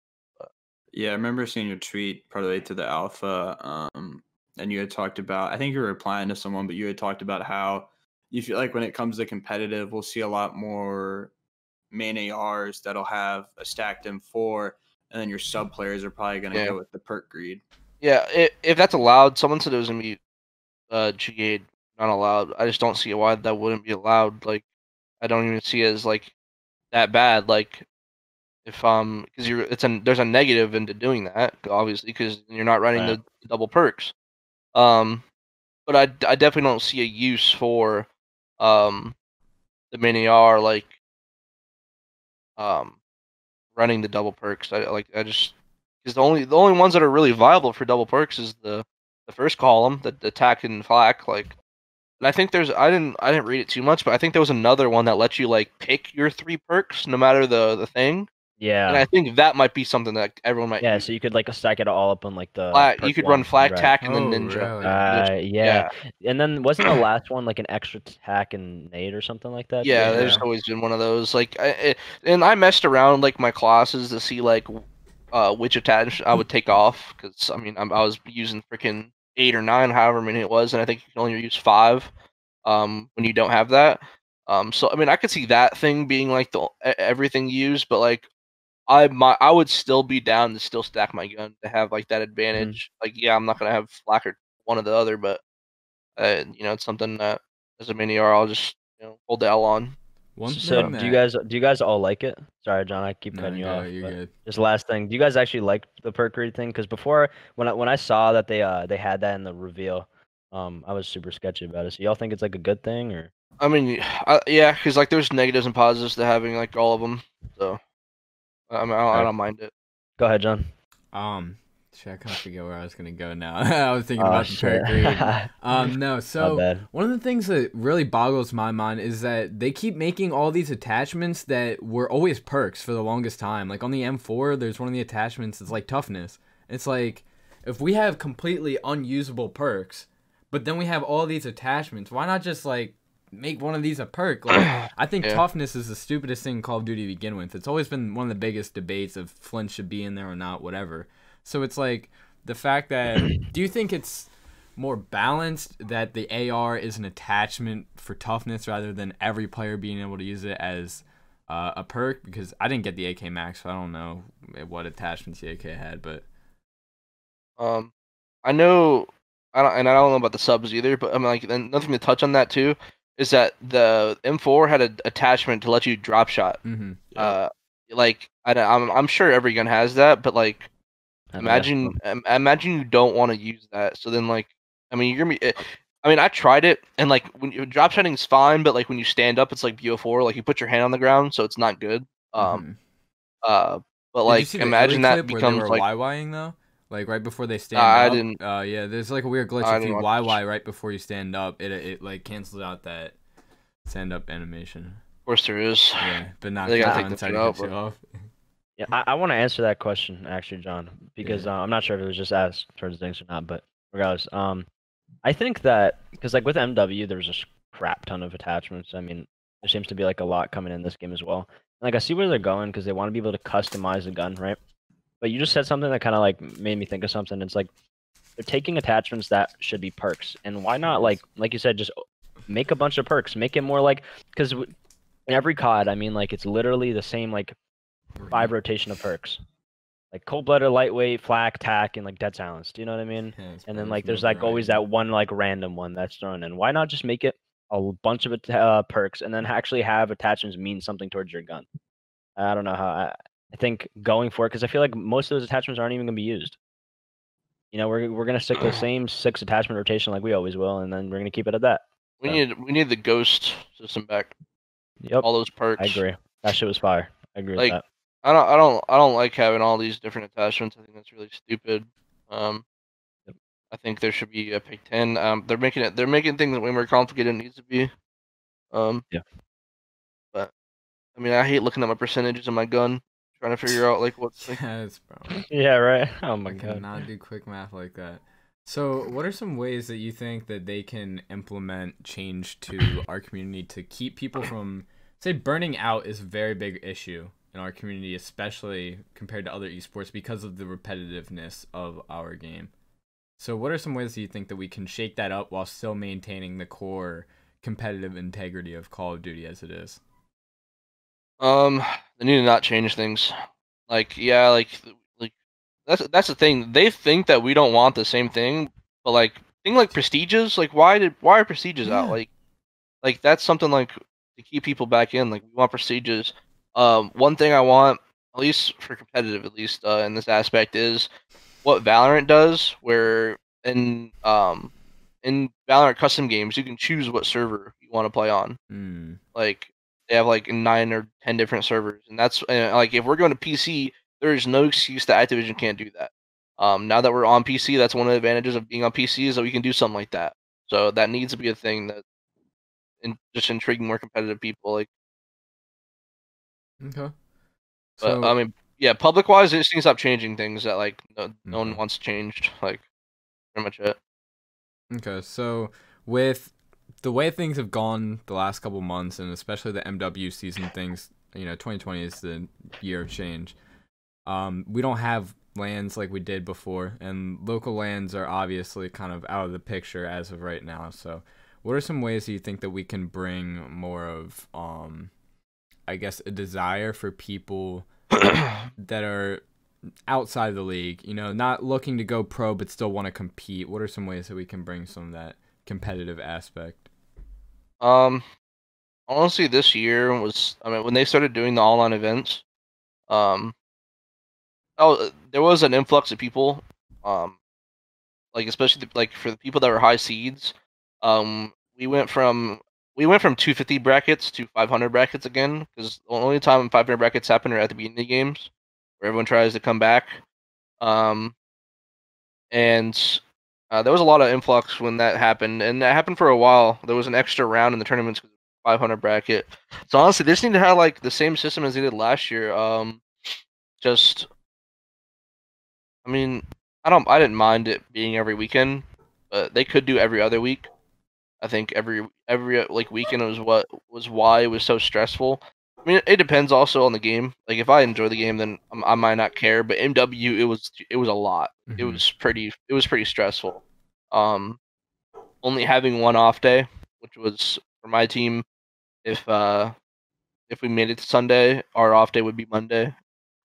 Yeah, I remember seeing your tweet way to the alpha, um, and you had talked about. I think you were replying to someone, but you had talked about how you feel like when it comes to competitive, we'll see a lot more main ARs that'll have a stacked M4, and then your sub players are probably going to Yeah. go with the perk greed. Yeah, i if that's allowed, someone said it was gonna be uh GA not allowed. I just don't see why that wouldn't be allowed. Like, I don't even see it as like that bad. Like, if um, because you're it's a there's a negative into doing that, obviously, because you're not running Right. the double perks. Um, but I, I definitely don't see a use for um the mini R like um running the double perks. I like I just because the only the only ones that are really viable for double perks is the the first column, the, the attack and flak. Like, and I think there's I didn't I didn't read it too much, but I think there was another one that lets you like pick your three perks no matter the the thing. Yeah. And I think that might be something that everyone might. yeah, use. so you could like stack it all up on like the. Flag- perk you could one, run flag right. tack and then Oh, ninja. really? Uh, yeah. yeah. and then wasn't the last one like an extra tack and nade or something like that? Yeah, Yeah. there's always been one of those. Like, I, it, and I messed around like my classes to see like uh which attach I would take off because I mean I'm, I was using freaking eight or nine, however many it was, and I think you can only use five um when you don't have that. Um, so I mean I could see that thing being like the everything used, but like I my I would still be down to still stack my gun to have like that advantage. Like, yeah, I'm not gonna have flak or one or the other, but uh, you know, it's something that as a mini R, I'll just you know hold the L on. One So thing do you guys do you guys all like it? Sorry, John, I keep No, cutting you go, off. You're but good. Just last thing, do you guys actually like the perk greed thing? Because before, when I when I saw that they uh they had that in the reveal, um, I was super sketchy about it. So y'all think it's like a good thing or? I mean, I, yeah, because like there's negatives and positives to having like all of them. So I mean, I don't, I don't mind it. Go ahead, John. Um, shit, I kind of forget where I was gonna go now. I was thinking Oh, about the shit. perk greed. Um, no, so one of the things that really boggles my mind is that they keep making all these attachments that were always perks for the longest time. Like on the M4, there's one of the attachments that's like toughness. It's like if we have completely unusable perks, but then we have all these attachments, why not just like make one of these a perk? Like I think Yeah. toughness is the stupidest thing in Call of Duty to begin with. It's always been one of the biggest debates of flinch should be in there or not, whatever. So it's like the fact that do you think it's more balanced that the AR is an attachment for toughness rather than every player being able to use it as uh, a perk? Because I didn't get the AK Max, so I don't know what attachments the AK had, but Um, I know, I don't, and I don't know about the subs either. But I mean, like, and nothing to touch on that too is that the M4 had an attachment to let you drop shot. mm-hmm. Uh, like I, don't- I'm I'm sure every gun has that, but like I don't know. imagine im- imagine you don't want to use that so then like i mean you're gonna be eh, i mean i tried it and like when you drop shotting's fine but like when you stand up it's like bo4 like you put your hand on the ground so it's not good um uh but Did like imagine that becomes they were like YYing though? Like right before they stand I up. didn't- Uh, yeah, there's like a weird glitch. I if you didn't watch- YY right before you stand up, it it like cancels out that stand up animation. of course there is Yeah, but not They gotta take the inside shit you out, but- off. Yeah, I, I want to answer that question actually, John, because Yeah. uh, I'm not sure if it was just asked towards things or not. But regardless, um, I think that because like with MW, there's a crap ton of attachments. I mean, there seems to be like a lot coming in this game as well. Like I see where they're going because they want to be able to customize the gun, right? But you just said something that kind of like made me think of something. It's like they're taking attachments that should be perks, and why not like like you said, just make a bunch of perks, make it more like because in every COD, I mean, like it's literally the same like five rotation of perks. Like cold blooded, lightweight, flak, tack, and like dead silence. Do you know what I mean? Yeah, And then like there's like always that one like random one that's thrown in. Why not just make it a bunch of uh, perks and then actually have attachments mean something towards your gun? I don't know how. I, I think going for it because I feel like most of those attachments aren't even gonna be used. You know, we're we're gonna stick to the same six attachment rotation like we always will, and then we're gonna keep it at that. we Yeah. need we need the ghost system back Yep, all those perks I agree. That shit was fire. I agree Like, with that. I don't I don't I don't like having all these different attachments. I think that's really stupid. Um Yep. I think there should be a pick ten. Um they're making it they're making things way more complicated than it needs to be. Um Yeah. But I mean I hate looking at my percentages of my gun, trying to figure out like what's like Yes, bro. Yeah, right. Oh my I god. cannot do quick math like that. So, what are some ways that you think that they can implement change to our community to keep people from, say, burning out is a very big issue in our community, especially compared to other esports because of the repetitiveness of our game. So, what are some ways that you think that we can shake that up while still maintaining the core competitive integrity of Call of Duty as it is? Um, they need to not change things. Like, yeah, like, like that's that's the thing. They think that we don't want the same thing, but like, thing like prestiges, like, why did why are prestiges out? Like, like that's something like to keep people back in. Like, we want prestiges. Um, one thing I want, at least for competitive, at least uh, in this aspect, is what Valorant does, where in um in Valorant custom games, you can choose what server you want to play on. Mm. Like they have like nine or ten different servers, and that's and, like if we're going to PC, there is no excuse that Activision can't do that. Um, now that we're on PC, that's one of the advantages of being on PC is that we can do something like that. So that needs to be a thing that, in just intriguing more competitive people. Like, Okay. but I mean, yeah, public wise, it just needs to stop changing things that like no, no one wants changed. Like, pretty much it. Okay, so with the way things have gone the last couple months, and especially the MW season things, you know, 2020 is the year of change. Um, we don't have LANs like we did before, and local LANs are obviously kind of out of the picture as of right now. So, what are some ways that you think that we can bring more of, um, I guess, a desire for people that are outside of the league, you know, not looking to go pro but still want to compete? What are some ways that we can bring some of that competitive aspect? Um, honestly, this year was I mean when they started doing the online events, um, oh, there was an influx of people, um, like especially the, like for the people that were high seeds, um, we went from we went from 250 brackets to 500 brackets again because the only time 500 brackets happen are at the beginning of the games, where everyone tries to come back, um, and uh, there was a lot of influx when that happened, and that happened for a while. There was an extra round in the tournaments, 500 bracket. So honestly, just need to have like the same system as they did last year. Um, just, I mean, I don't, I didn't mind it being every weekend, but they could do every other week. I think every every like weekend was what was why it was so stressful. I mean, it depends also on the game. Like if I enjoy the game, then I might not care. But MW, it was it was a lot it Mhm. was pretty it was pretty stressful um only having one off day which was for my team if uh if we made it to sunday our off day would be monday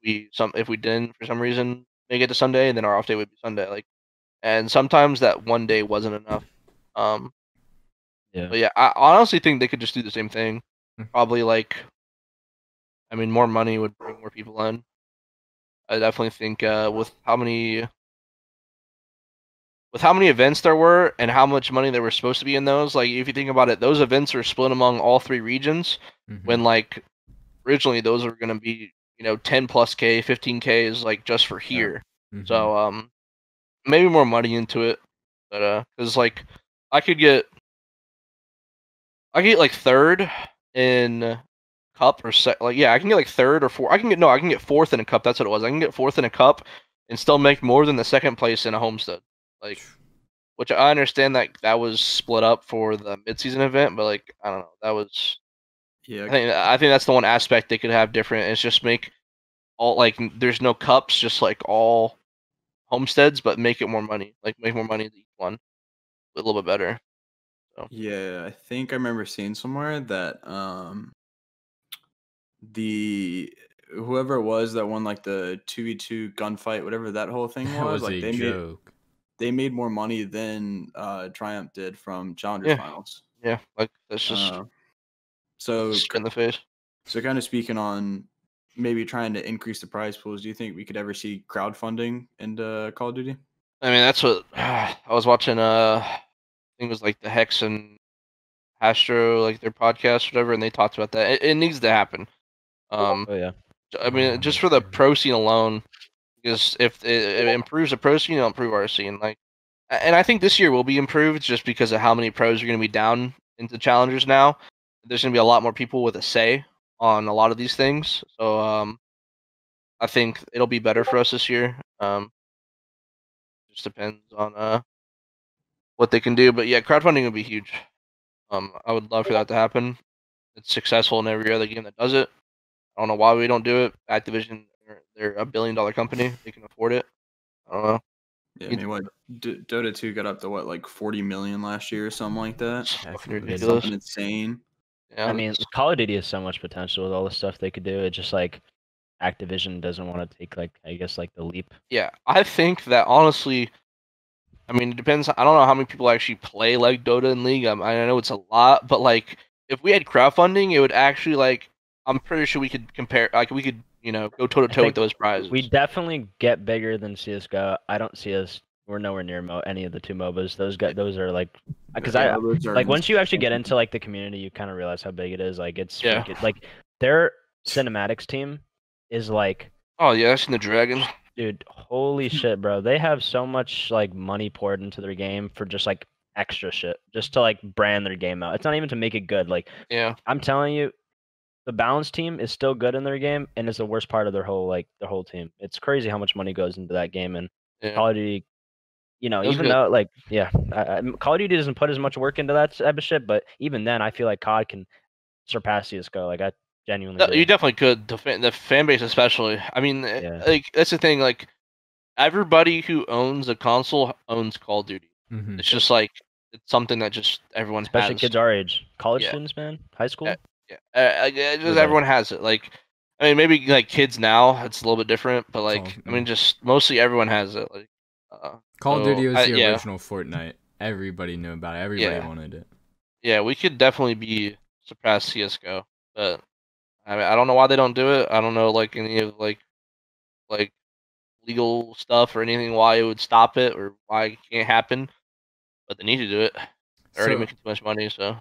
we some if we didn't for some reason make it to sunday then our off day would be sunday like and sometimes that one day wasn't enough um Yeah. but yeah i honestly think they could just do the same thing Mm. probably like i mean more money would bring more people in i definitely think uh with how many with how many events there were and how much money there were supposed to be in those, like if you think about it, those events are split among all three regions. Mhm. When like originally those were gonna be, you know, ten plus K, fifteen K is like just for here. Mhm. So um maybe more money into it. But uh because like I could get I could get like third in cup or like yeah, I can get like third or four I can get no, I can get fourth in a cup, that's what it was. I can get fourth in a cup and still make more than the second place in a homestead. Like which I understand that that was split up for the midseason event, but like I don't know, that was Yeah, I think I think that's the one aspect they could have different is just make all like there's no cups, just like all homesteads, but make it more money, like make more money to each one, a little bit better. Yeah, I think I remember seeing somewhere that um the whoever it was that won like the two v two gunfight, whatever that whole thing that was, was like a they made they made more money than uh Triumph did from challenger Yeah. finals. Yeah, like that's just Uh, so in the face. so kind of speaking on maybe trying to increase the prize pools, do you think we could ever see crowdfunding into Call of Duty? I mean, that's what I was watching. Uh, I think it was like the Hecz and Astro, like their podcast, whatever, and they talked about that. It, it needs to happen. Um, Oh yeah. I mean, just for the pro scene alone, because if it, it improves the pro scene, it'll improve our scene. Like, and I think this year will be improved just because of how many pros are going to be down into challengers now. There's going to be a lot more people with a say on a lot of these things. So, um, I think it'll be better for us this year. Um, just depends on uh what they can do. But yeah, crowdfunding would be huge. Um, I would love for that to happen. It's successful in every other game that does it. I don't know why we don't do it. Activision, they're, they're a billion dollar company. They can afford it. I don't know. Yeah, I mean, what D- Dota 2 got up to what, like 40 million last year or something like that? That's ridiculous. Something insane. Yeah, I mean, Call of Duty has so much potential with all the stuff they could do. It just like Activision doesn't want to take like I guess like the leap. yeah, I think that honestly, I mean, it depends. I don't know how many people actually play like Dota and League. Um, I know it's a lot, but like if we had crowdfunding, it would actually like. I'm pretty sure we could compare. Like we could, you know, go toe to toe with those prizes. We definitely get bigger than CS:GO. I don't see us we're nowhere near Mo- any of the two MOBAs. Those guys, those are like, because I are like once you actually get into like the community, you kind of realize how big it is. Like it's Yeah. freaking- like their cinematics team is like, Oh yeah, I've seen the dragon. dude, holy shit, bro. They have so much like money poured into their game for just like extra shit, just to like brand their game out. It's not even to make it good. Like Yeah. I'm telling you, the balance team is still good in their game, and it's the worst part of their whole like their whole team. It's crazy how much money goes into that game, and Yeah. Call of Duty. You know, even good. though like yeah, I, I, Call of Duty doesn't put as much work into that type of shit, but even then, I feel like COD can surpass CS:GO. Like I genuinely. No, you definitely could. The fan, the fan base, especially. I mean, eh, Yeah. like that's the thing. Like everybody who owns a console owns Call of Duty. Mhm. It's just like it's something that just everyone Especially has. kids our age, college Yeah. students, man, high school. Yeah. Uh, uh, just everyone has it. Like, I mean, maybe like kids now, it's a little bit different, but like, all- I mean, just mostly everyone has it. Like, uh, Call of so, Duty was I- the yeah. original Fortnite. Everybody knew about it. Everybody Yeah. wanted it. yeah, we could definitely be surpass CS:GO, but I mean, I don't know why they don't do it. I don't know like any of like like legal stuff or anything why it would stop it or why it can't happen, but they need to do it. They're already making too much money, so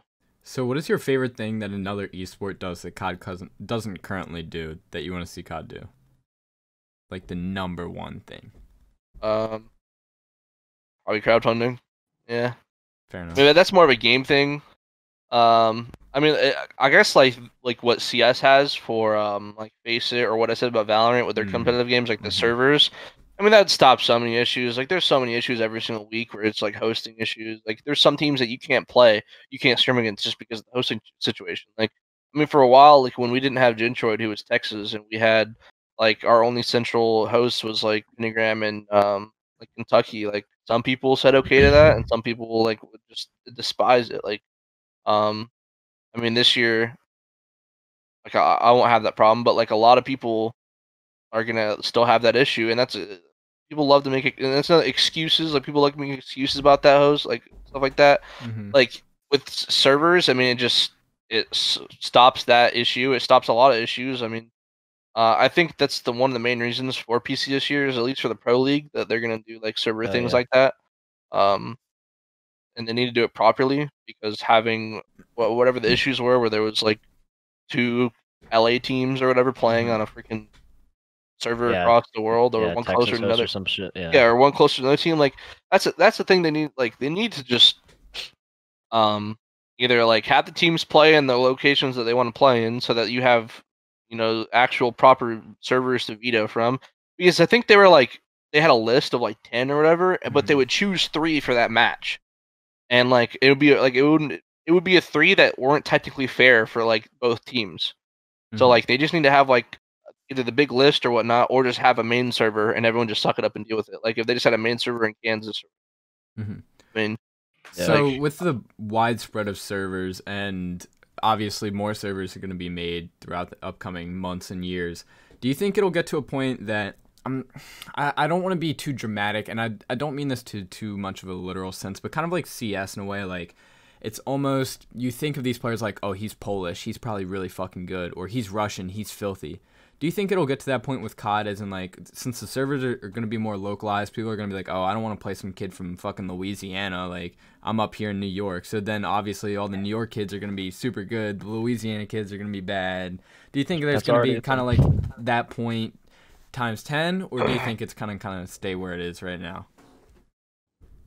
So, what is your favorite thing that another esport does that COD doesn't doesn't currently do that you want to see COD do? Like the number one thing. um, probably crowdfunding. Yeah. Fair enough. Maybe that's more of a game thing. Um, I mean, I- I guess like like what CS has for um like FACEIT or what I said about Valorant with their Mhm. competitive games, like the Mhm. servers. I mean, that stops so many issues. Like, there's so many issues every single week where it's like hosting issues. Like, there's some teams that you can't play, you can't stream against just because of the hosting situation. Like, I mean, for a while, like when we didn't have Gentroid, who was Texas, and we had like our only central host was like Pentagram and um like Kentucky. Like, some people said okay to that, and some people like just despise it. Like, um, I mean, this year, like I, I won't have that problem, but like a lot of people are gonna still have that issue, and that's uh, people love to make it. And that's not excuses. Like people like to make excuses about that host, like stuff like that. Mhm. Like with servers, I mean, it just it s- stops that issue. It stops a lot of issues. I mean, uh, I think that's the one of the main reasons for PC this year is at least for the pro league that they're gonna do like server Oh, things yeah. like that. Um, and they need to do it properly because having wha- whatever the issues were, where there was like two LA teams or whatever playing Mhm. on a freaking server Yeah. across the world, or yeah, one Texas closer to another some shit. Yeah. yeah, or one closer to another team. Like that's a, that's the thing they need. Like they need to just um either like have the teams play in the locations that they want to play in, so that you have you know actual proper servers to veto from. Because I think they were like they had a list of like ten or whatever, but they Mhm. would choose three for that match, and like it would be like it wouldn't it would be a three that weren't technically fair for like both teams. So Mhm. like they just need to have like either the big list or whatnot, or just have a main server and everyone just suck it up and deal with it. Like if they just had a main server in Kansas, Mhm. I mean, Yeah, so like- with the widespread of servers and obviously more servers are going to be made throughout the upcoming months and years do you think it'll get to a point that I'm, I, I don't want to be too dramatic and I, I don't mean this to too much of a literal sense but kind of like cs in a way like it's almost you think of these players like oh he's polish he's probably really fucking good or he's russian he's filthy do you think it'll get to that point with COD as in like since the servers are, are going to be more localized, people are going to be like, oh, I don't want to play some kid from fucking Louisiana. Like I'm up here in New York. So then obviously all the New York kids are going to be super good. The Louisiana kids are going to be bad. Do you think there's going to be kind of like that point times 10 or do you think it's kind of kind of stay where it is right now?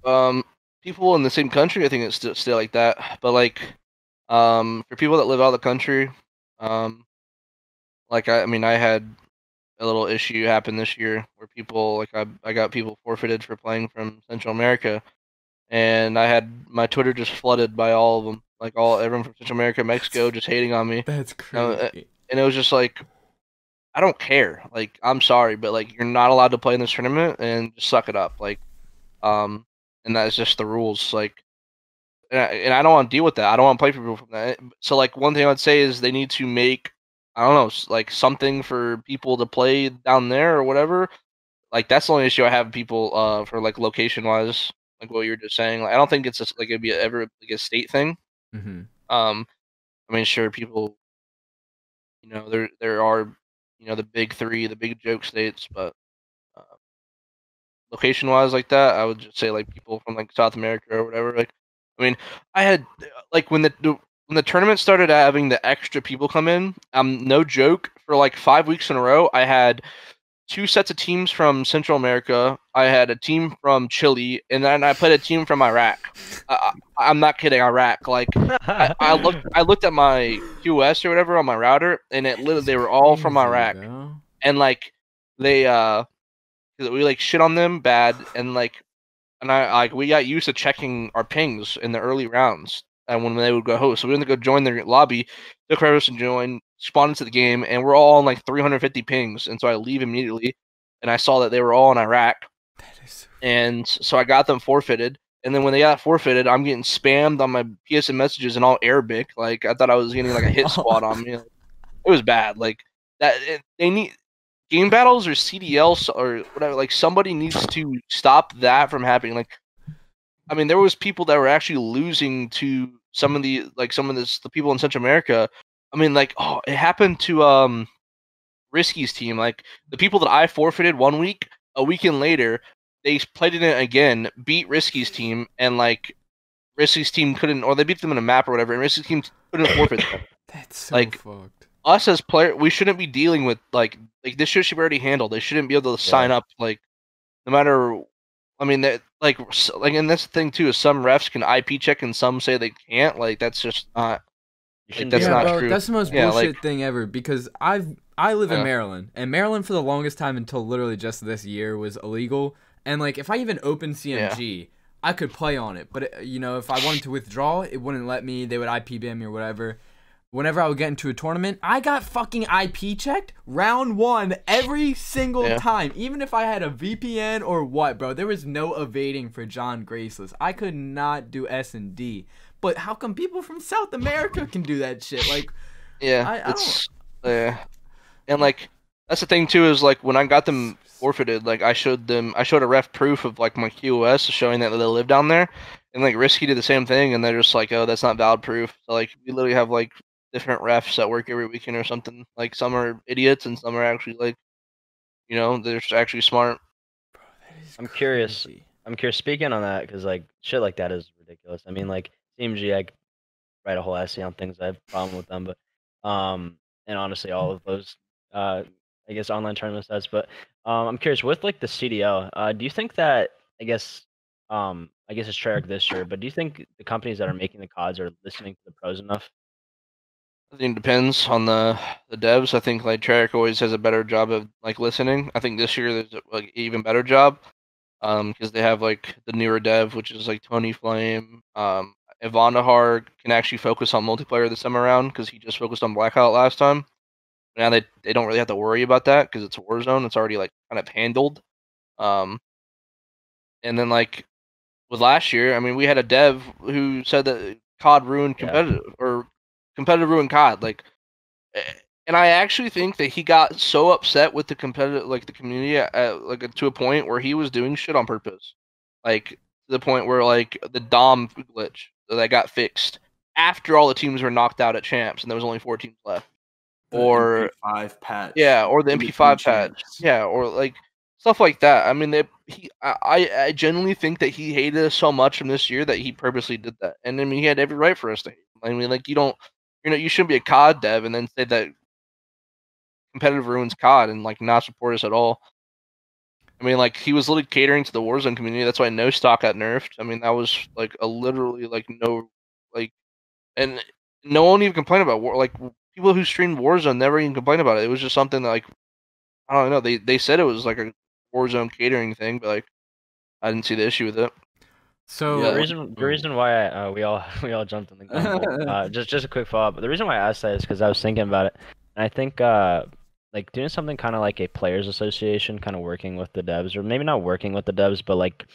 um, people in the same country, I think it's still stay like that. But like, um, for people that live out of the country, um, like I, I mean, I had a little issue happen this year where people like I, I got people forfeited for playing from Central America, and I had my Twitter just flooded by all of them, like all everyone from Central America, Mexico, just hating on me. That's crazy. and it was just like I don't care. Like I'm sorry, but like you're not allowed to play in this tournament and just suck it up. Like um and that's just the rules like and I, and I don't want to deal with that. I don't want to play for people from that. So like one thing I'd say is they need to make I don't know like something for people to play down there or whatever. Like that's the only issue I have people uh for like location wise like what you were just saying. Like I don't think it's just, like it'd be ever like a state thing. hmm Um, I mean, sure, people, you know, there there are, you know, the big three, the big joke states, but uh, location wise like that, I would just say like people from like South America or whatever. Like, I mean, I had like when the when the tournament started having the extra people come in. Um, no joke, for like five weeks in a row, I had two sets of teams from Central America. I had a team from Chile, and then I put a team from Iraq. I, am not kidding, Iraq. Like I, I, looked, I looked at my QS or whatever on my router, and it literally they were all from Iraq, and like they uh, we like shit on them bad, and like, and I like we got used to checking our pings in the early rounds. And when they would go host, so we went to go join their lobby, took Travis and join, spawned into the game, and we're all on like 350 pings. And so I leave immediately, and I saw that they were all in Iraq, so and so I got them forfeited. And then when they got forfeited, I'm getting spammed on my PSN messages in all Arabic. Like I thought I was getting like a hit squad on me. It was bad. Like that. It, they need game battles or CDLs or whatever. Like somebody needs to stop that from happening. Like, I mean, there was people that were actually losing to some of the like some of this the people in Central America I mean, like, oh, it happened to um, Risky's team. Like the people that I forfeited one week, a weekend later, they played in it again, beat Risky's team, and like Risky's team couldn't, or they beat them in a map or whatever, and Risky's team couldn't forfeit them. That's so like, fucked. Us as player, we shouldn't be dealing with like like this shit should be already handled. They shouldn't be able to yeah. sign up like no matter. I mean that like like and that's the thing too is some refs can IP check and some say they can't. Like that's just not that's yeah, not bro, true. That's the most yeah, bullshit like, thing ever because I've I live in Maryland and Maryland for the longest time until literally just this year was illegal and like if I even opened CMG I could play on it but uh, you know if I wanted to withdraw it wouldn't let me they would IP ban me or whatever. Whenever I would get into a tournament, I got fucking IP checked round one every single Yeah. time. Even if I had a VPN or what, bro, there was no evading for John Graceless. I could not do S and D. But how come people from South America can do that shit? Like, Yeah, I- I it's yeah, and like that's the thing too is like when I got them forfeited, like I showed them, I showed a ref proof of like my QoS showing that they live down there, and like Risky did the same thing, and they're just like, oh, that's not valid proof. So like we literally have like different refs that work every weekend or something. Like some are idiots and some are actually like, you know, they're actually smart. bro, that is I'm curious. I'm curious. Speaking on that, because like shit like that is ridiculous. I mean, like CMG, I could write a whole essay on things I have a problem with them, but um, and honestly, all of those, uh, I guess online tournament sets. But um, I'm curious with like the CDL. Uh, do you think that I guess um, I guess it's Treyarch this year, but do you think the companies that are making the CODs are listening to the pros enough? I think it depends on the the devs. I think like Treyarch always has a better job of like listening. I think this year there's like even better job, um, because they have like the newer dev, which is like Tony Flame. Um, Ivandahar can actually focus on multiplayer this time around because he just focused on Blackout last time. Now they they don't really have to worry about that because it's Warzone. It's already like kind of handled. Um, and then like with last year, I mean, we had a dev who said that COD ruined Yeah. competitive or competitive ruined COD. Like, eh, and I actually think that he got so upset with the competitive, like the community, at, like to a point where he was doing shit on purpose, like to the point where like the Dom glitch that got fixed after all the teams were knocked out at champs and there was only four teams left. The Or- MP5 patch. Yeah, or the MP5 patch. champs. Yeah, or like stuff like that. I mean, they, he, I, I I genuinely think that he hated us so much from this year that he purposely did that. And I mean, he had every right for us to hate. I mean, like you don't, you know, you shouldn't be a COD dev and then say that competitive ruins COD and like not support us at all. I mean, like he was literally catering to the Warzone community. That's why no stock got nerfed. I mean, that was like a literally like no, like, and no one even complained about war. Like people who streamed Warzone never even complained about it. It was just something that, like I don't know. They they said it was like a Warzone catering thing, but like I didn't see the issue with it. So Yeah. The reason the reason why I, uh, we all we all jumped in the gun. uh, just just a quick follow up. The reason why I asked that is because I was thinking about it, and I think uh, like doing something kind of like a players association, kind of working with the devs, or maybe not working with the devs, but like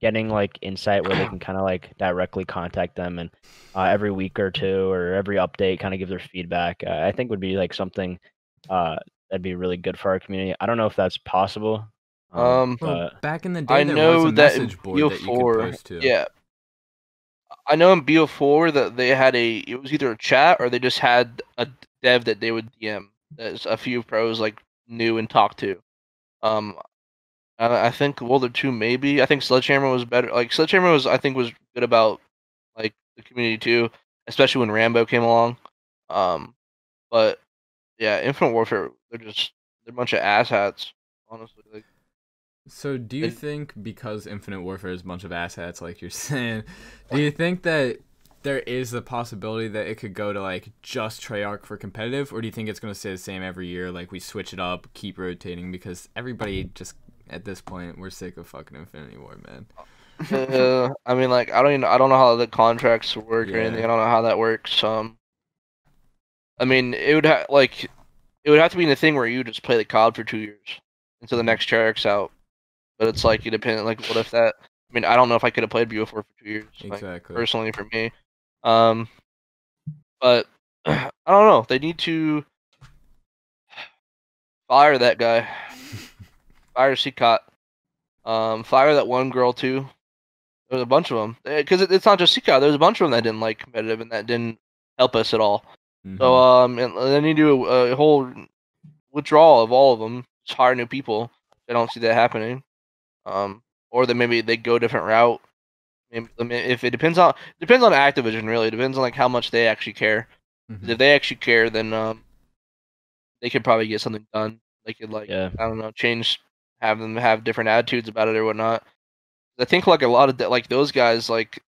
getting like insight where they can kind of like directly contact them and uh, every week or two or every update kind of give their feedback. Uh, I think would be like something uh, that'd be really good for our community. I don't know if that's possible. Um, Well, back in the day, I there know was a that in message board that you could BO4, post to. yeah. I know in BO4 that they had a it was either a chat or they just had a dev that they would DM that a few pros like knew and talked to. Um, Uh, I think World War Two maybe. I think Sledgehammer was better. Like Sledgehammer was, I think, was good about like the community too, especially when Rambo came along. Um, but yeah, Infinite Warfare, they're just they're a bunch of asshats, honestly. Like, So, do you It- think because Infinite Warfare is a bunch of asshats, like you're saying, do you think that there is the possibility that it could go to like just Treyarch for competitive, or do you think it's gonna stay the same every year? Like we switch it up, keep rotating, because everybody just at this point we're sick of fucking Infinity Ward, man. uh, I mean, like I don't even I don't know how the contracts work or anything. I don't know how that works. Um, I mean, it would have like it would have to be in a thing where you just play the COD for two years until the next Treyarch's out. But it's like it depend Like, what if that? I mean, I don't know if I could have played BO4 for two years. Like, personally for me. Um, but I don't know. They need to fire that guy. fire Cecot. Um, fire that one girl too. There's a bunch of them because it, it's not just Cecot. There's a bunch of them that didn't like competitive and that didn't help us at all. Mhm. So um, and they need to do a, a whole withdrawal of all of them. Just hire new people. I don't see that happening. Um, or that maybe they go a different route. Maybe, if it depends on depends on Activision really. It depends on like how much they actually care. Mhm. If they actually care, then um, they could probably get something done. They could like Yeah. I don't know, change, have them have different attitudes about it or whatnot. I think like a lot of the, like those guys like,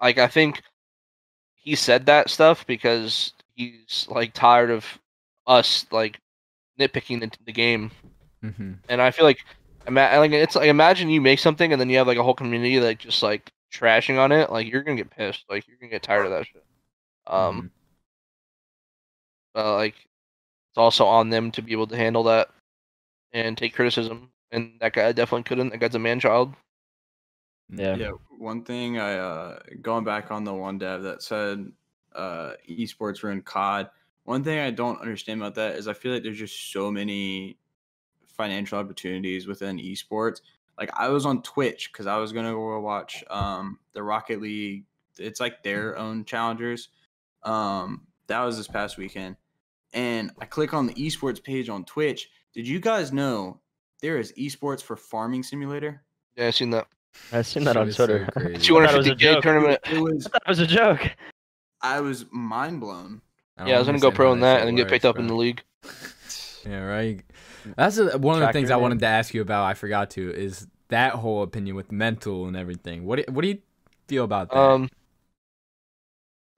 like I think he said that stuff because he's like tired of us like nitpicking the, the game, Mhm. and I feel like, ima- like it's like imagine you make something and then you have like a whole community like just like trashing on it, like you're gonna get pissed, like you're gonna get tired of that shit. Um, Mhm. uh, like it's also on them to be able to handle that and take criticism. And that guy definitely couldn't. That guy's a man child. Yeah. Yeah, one thing I uh going back on the one dev that said uh esports ruined COD. One thing I don't understand about that is I feel like there's just so many financial opportunities within esports. Like I was on Twitch because I was gonna go watch um the Rocket League. It's like their own challengers. Um, that was this past weekend, and I click on the esports page on Twitch. Did you guys know there is esports for Farming Simulator? Yeah, I seen that. I've seen that Shit on is so Twitter. crazy. Two hundred thought it was a fifty k joke. tournament. It was I was a joke. I was mind blown. don't Yeah, I was gonna go pro how in that and then get picked up in the league. Yeah, right. That's a, one of the things I wanted to ask you about. I forgot to is that whole opinion with mental and everything. What do, what do you feel about that? Um,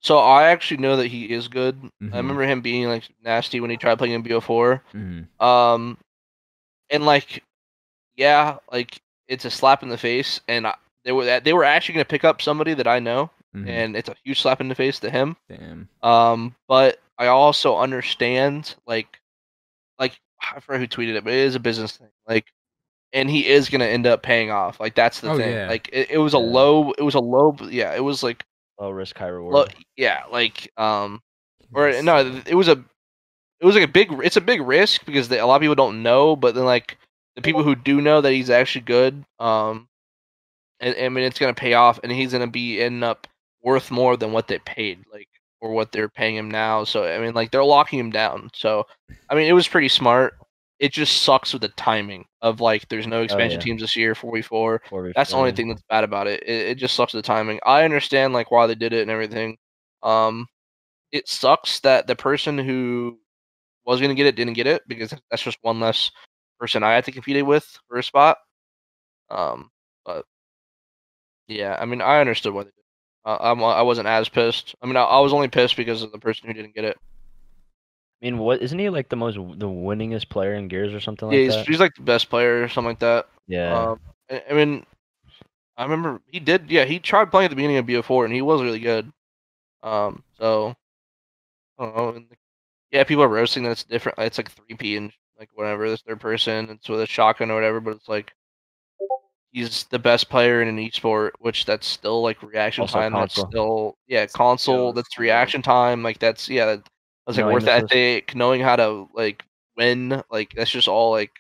so I actually know that he is good. Mhm. I remember him being like nasty when he tried playing in BO4. Mhm. Um, and like, yeah, like it's a slap in the face, and I, they were they were actually gonna pick up somebody that I know, Mhm. and it's a huge slap in the face to him. Damn. Um, but I also understand like, like I forget who tweeted it, but it is a business thing. Like, and he is gonna end up paying off. Like that's the Oh, thing. yeah. Like it, it was a low. It was a low. Yeah, it was like Low risk, high reward. low, yeah, like um, or no, it was a, it was like a big. It's a big risk because they, a lot of people don't know, but then like the people who do know that he's actually good, um, and, I mean it's gonna pay off, and he's gonna be end up worth more than what they paid, like or what they're paying him now. So I mean, like they're locking him down. So I mean, it was pretty smart. It just sucks with the timing of like there's no expansion yeah. teams this year, 44. 4v4, That's the only thing that's bad about it. it. It just sucks with the timing. I understand like why they did it and everything. Um, it sucks that the person who was gonna get it didn't get it because that's just one less person I had to compete with for a spot. Um, but yeah, I mean I understood why they did. Uh, I'm, I wasn't as pissed. I mean I, I was only pissed because of the person who didn't get it. I mean, what isn't he like the most the winningest player in Gears or something like yeah, he's, that? he's like the best player or something like that. yeah. Um, I, I mean, I remember he did. Yeah, he tried playing at the beginning of BO4, and he was really good. Um, so I don't know. And, yeah, people are roasting that it's different. It's like three P and like whatever. This third person. It's with a shotgun or whatever. But it's like he's the best player in an esport, which that's still like reaction Also time. console. That's still yeah console. Skills, That's reaction time. Like that's yeah. That, that's like Knowing worth the system. ethic, knowing how to like win. Like that's just all like.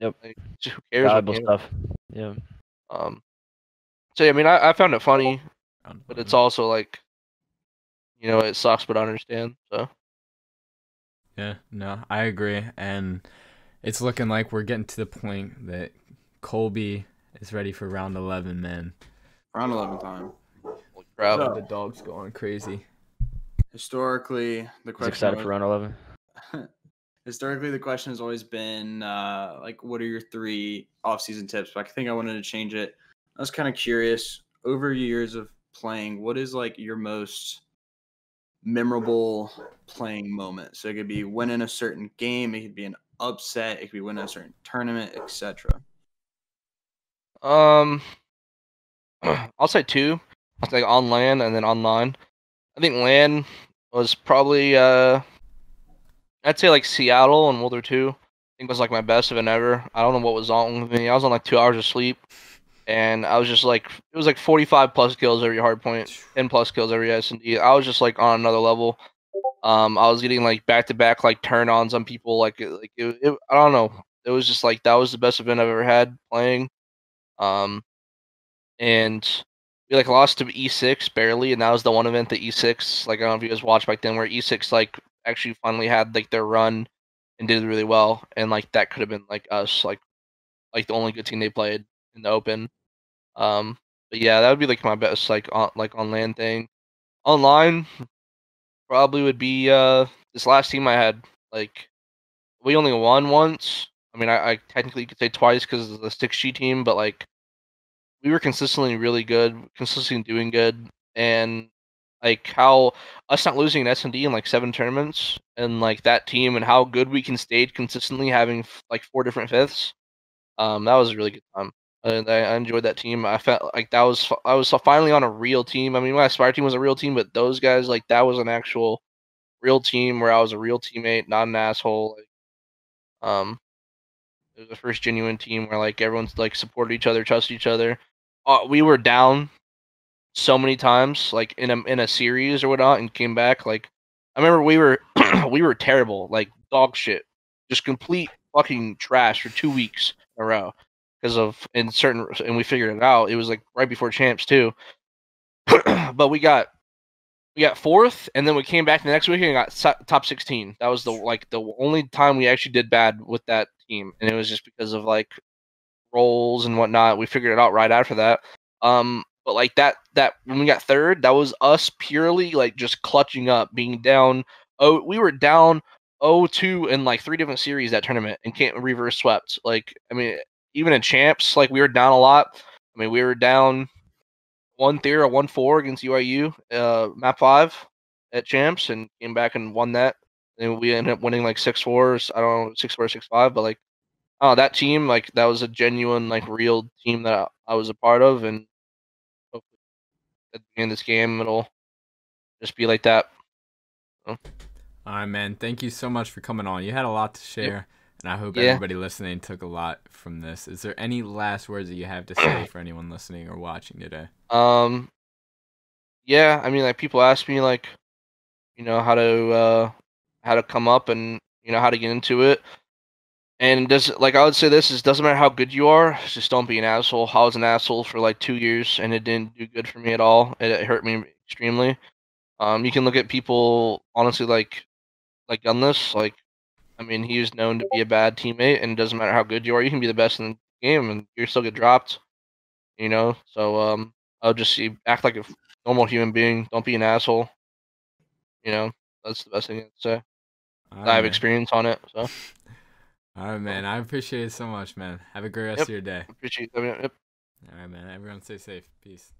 Yep. Like, who cares? Valuable stuff. Yeah. um, so yeah, I mean, I, I found it funny, but it's also like, you know, it sucks, but I understand. So Yeah, no, I agree. And it's looking like we're getting to the point that Colby is ready for round 11, man. Round 11 time. Holy crap. So- The dog's going crazy. Historically, the He's question excited was- for round eleven. historically the question has always been uh, like what are your three off-season tips but i think i wanted to change it i was kind of curious over years of playing what is like your most memorable playing moment so it could be winning a certain game it could be an upset it could be winning a certain tournament etc Um, I'll say two. I'll say on LAN and then online. I think LAN was probably uh, I'd say like Seattle and World War Two. I think was like my best event ever. I don't know what was on with me. I was on like two hours of sleep, and I was just like it was like forty five plus kills every hard point, ten plus kills every S and D. I was just like on another level. Um, I was getting like back to back like turn ons on people. Like like it, it, I don't know. It was just like that was the best event I've ever had playing. Um, and we like lost to E6 barely, and that was the one event that E6 like I don't know if you guys watched back then where E6 like actually finally had like their run and did really well, and like that could have been like us like like the only good team they played in the open. Um, but yeah, that would be like my best like on like on LAN thing. Online probably would be uh this last team I had like we only won once. I mean, I, I technically could say twice because of the six G team, but like we were consistently really good, consistently doing good, and like how us not losing an S and D in like seven tournaments, and like that team and how good we can stay consistently having like four different fifths. Um, that was a really good time. And I, I enjoyed that team. I felt like that was I was finally on a real team. I mean, my Aspire team was a real team, but those guys like that was an actual real team where I was a real teammate, not an asshole. Like, um, it was the first genuine team where like everyone's like supported each other, trusted each other. Uh, we were down so many times, like in a in a series or whatnot, and came back. Like I remember we were we were terrible, like dog shit, just complete fucking trash for two weeks in a row because of in certain and we figured it out. It was like right before champs too, but we got we got fourth, and then we came back the next week and got top sixteen. That was the like the only time we actually did bad with that team, and it was just because of like roles and whatnot. We figured it out right after that. Um, but like that that when we got third, that was us purely like just clutching up, being down. Oh, we were down 0-2 in like three different series that tournament and can't reverse swept. Like I mean, even in champs, like we were down a lot. I mean, we were down one three or one four against UIU, uh, map five at champs, and came back and won that. And we ended up winning like six fours. I don't know six four six five, but like oh that team like that was a genuine like real team that I, I was a part of, and hopefully at the end of this game it'll just be like that. All right, man. Thank you so much for coming on. You had a lot to share, and I hope Yeah. everybody listening took a lot from this. Is there any last words that you have to say for anyone listening or watching today? Um, yeah, I mean, like people ask me like, you know, how to uh, how to come up and you know how to get into it. And does like I would say this is doesn't matter how good you are, just don't be an asshole. I was an asshole for like two years, and it didn't do good for me at all. It, it hurt me extremely. Um, you can look at people honestly like like Gunless. Like, I mean, he is known to be a bad teammate, and it doesn't matter how good you are, you can be the best in the game, and you still get dropped. You know, so um, I'll just see act like a normal human being. Don't be an asshole. You know, that's the best thing to say. All I have experience on it, so All right, man. Um, I appreciate it so much, man. Have a great rest Yep. of your day. appreciate. I mean, yep. All right, man. Everyone stay safe. Peace.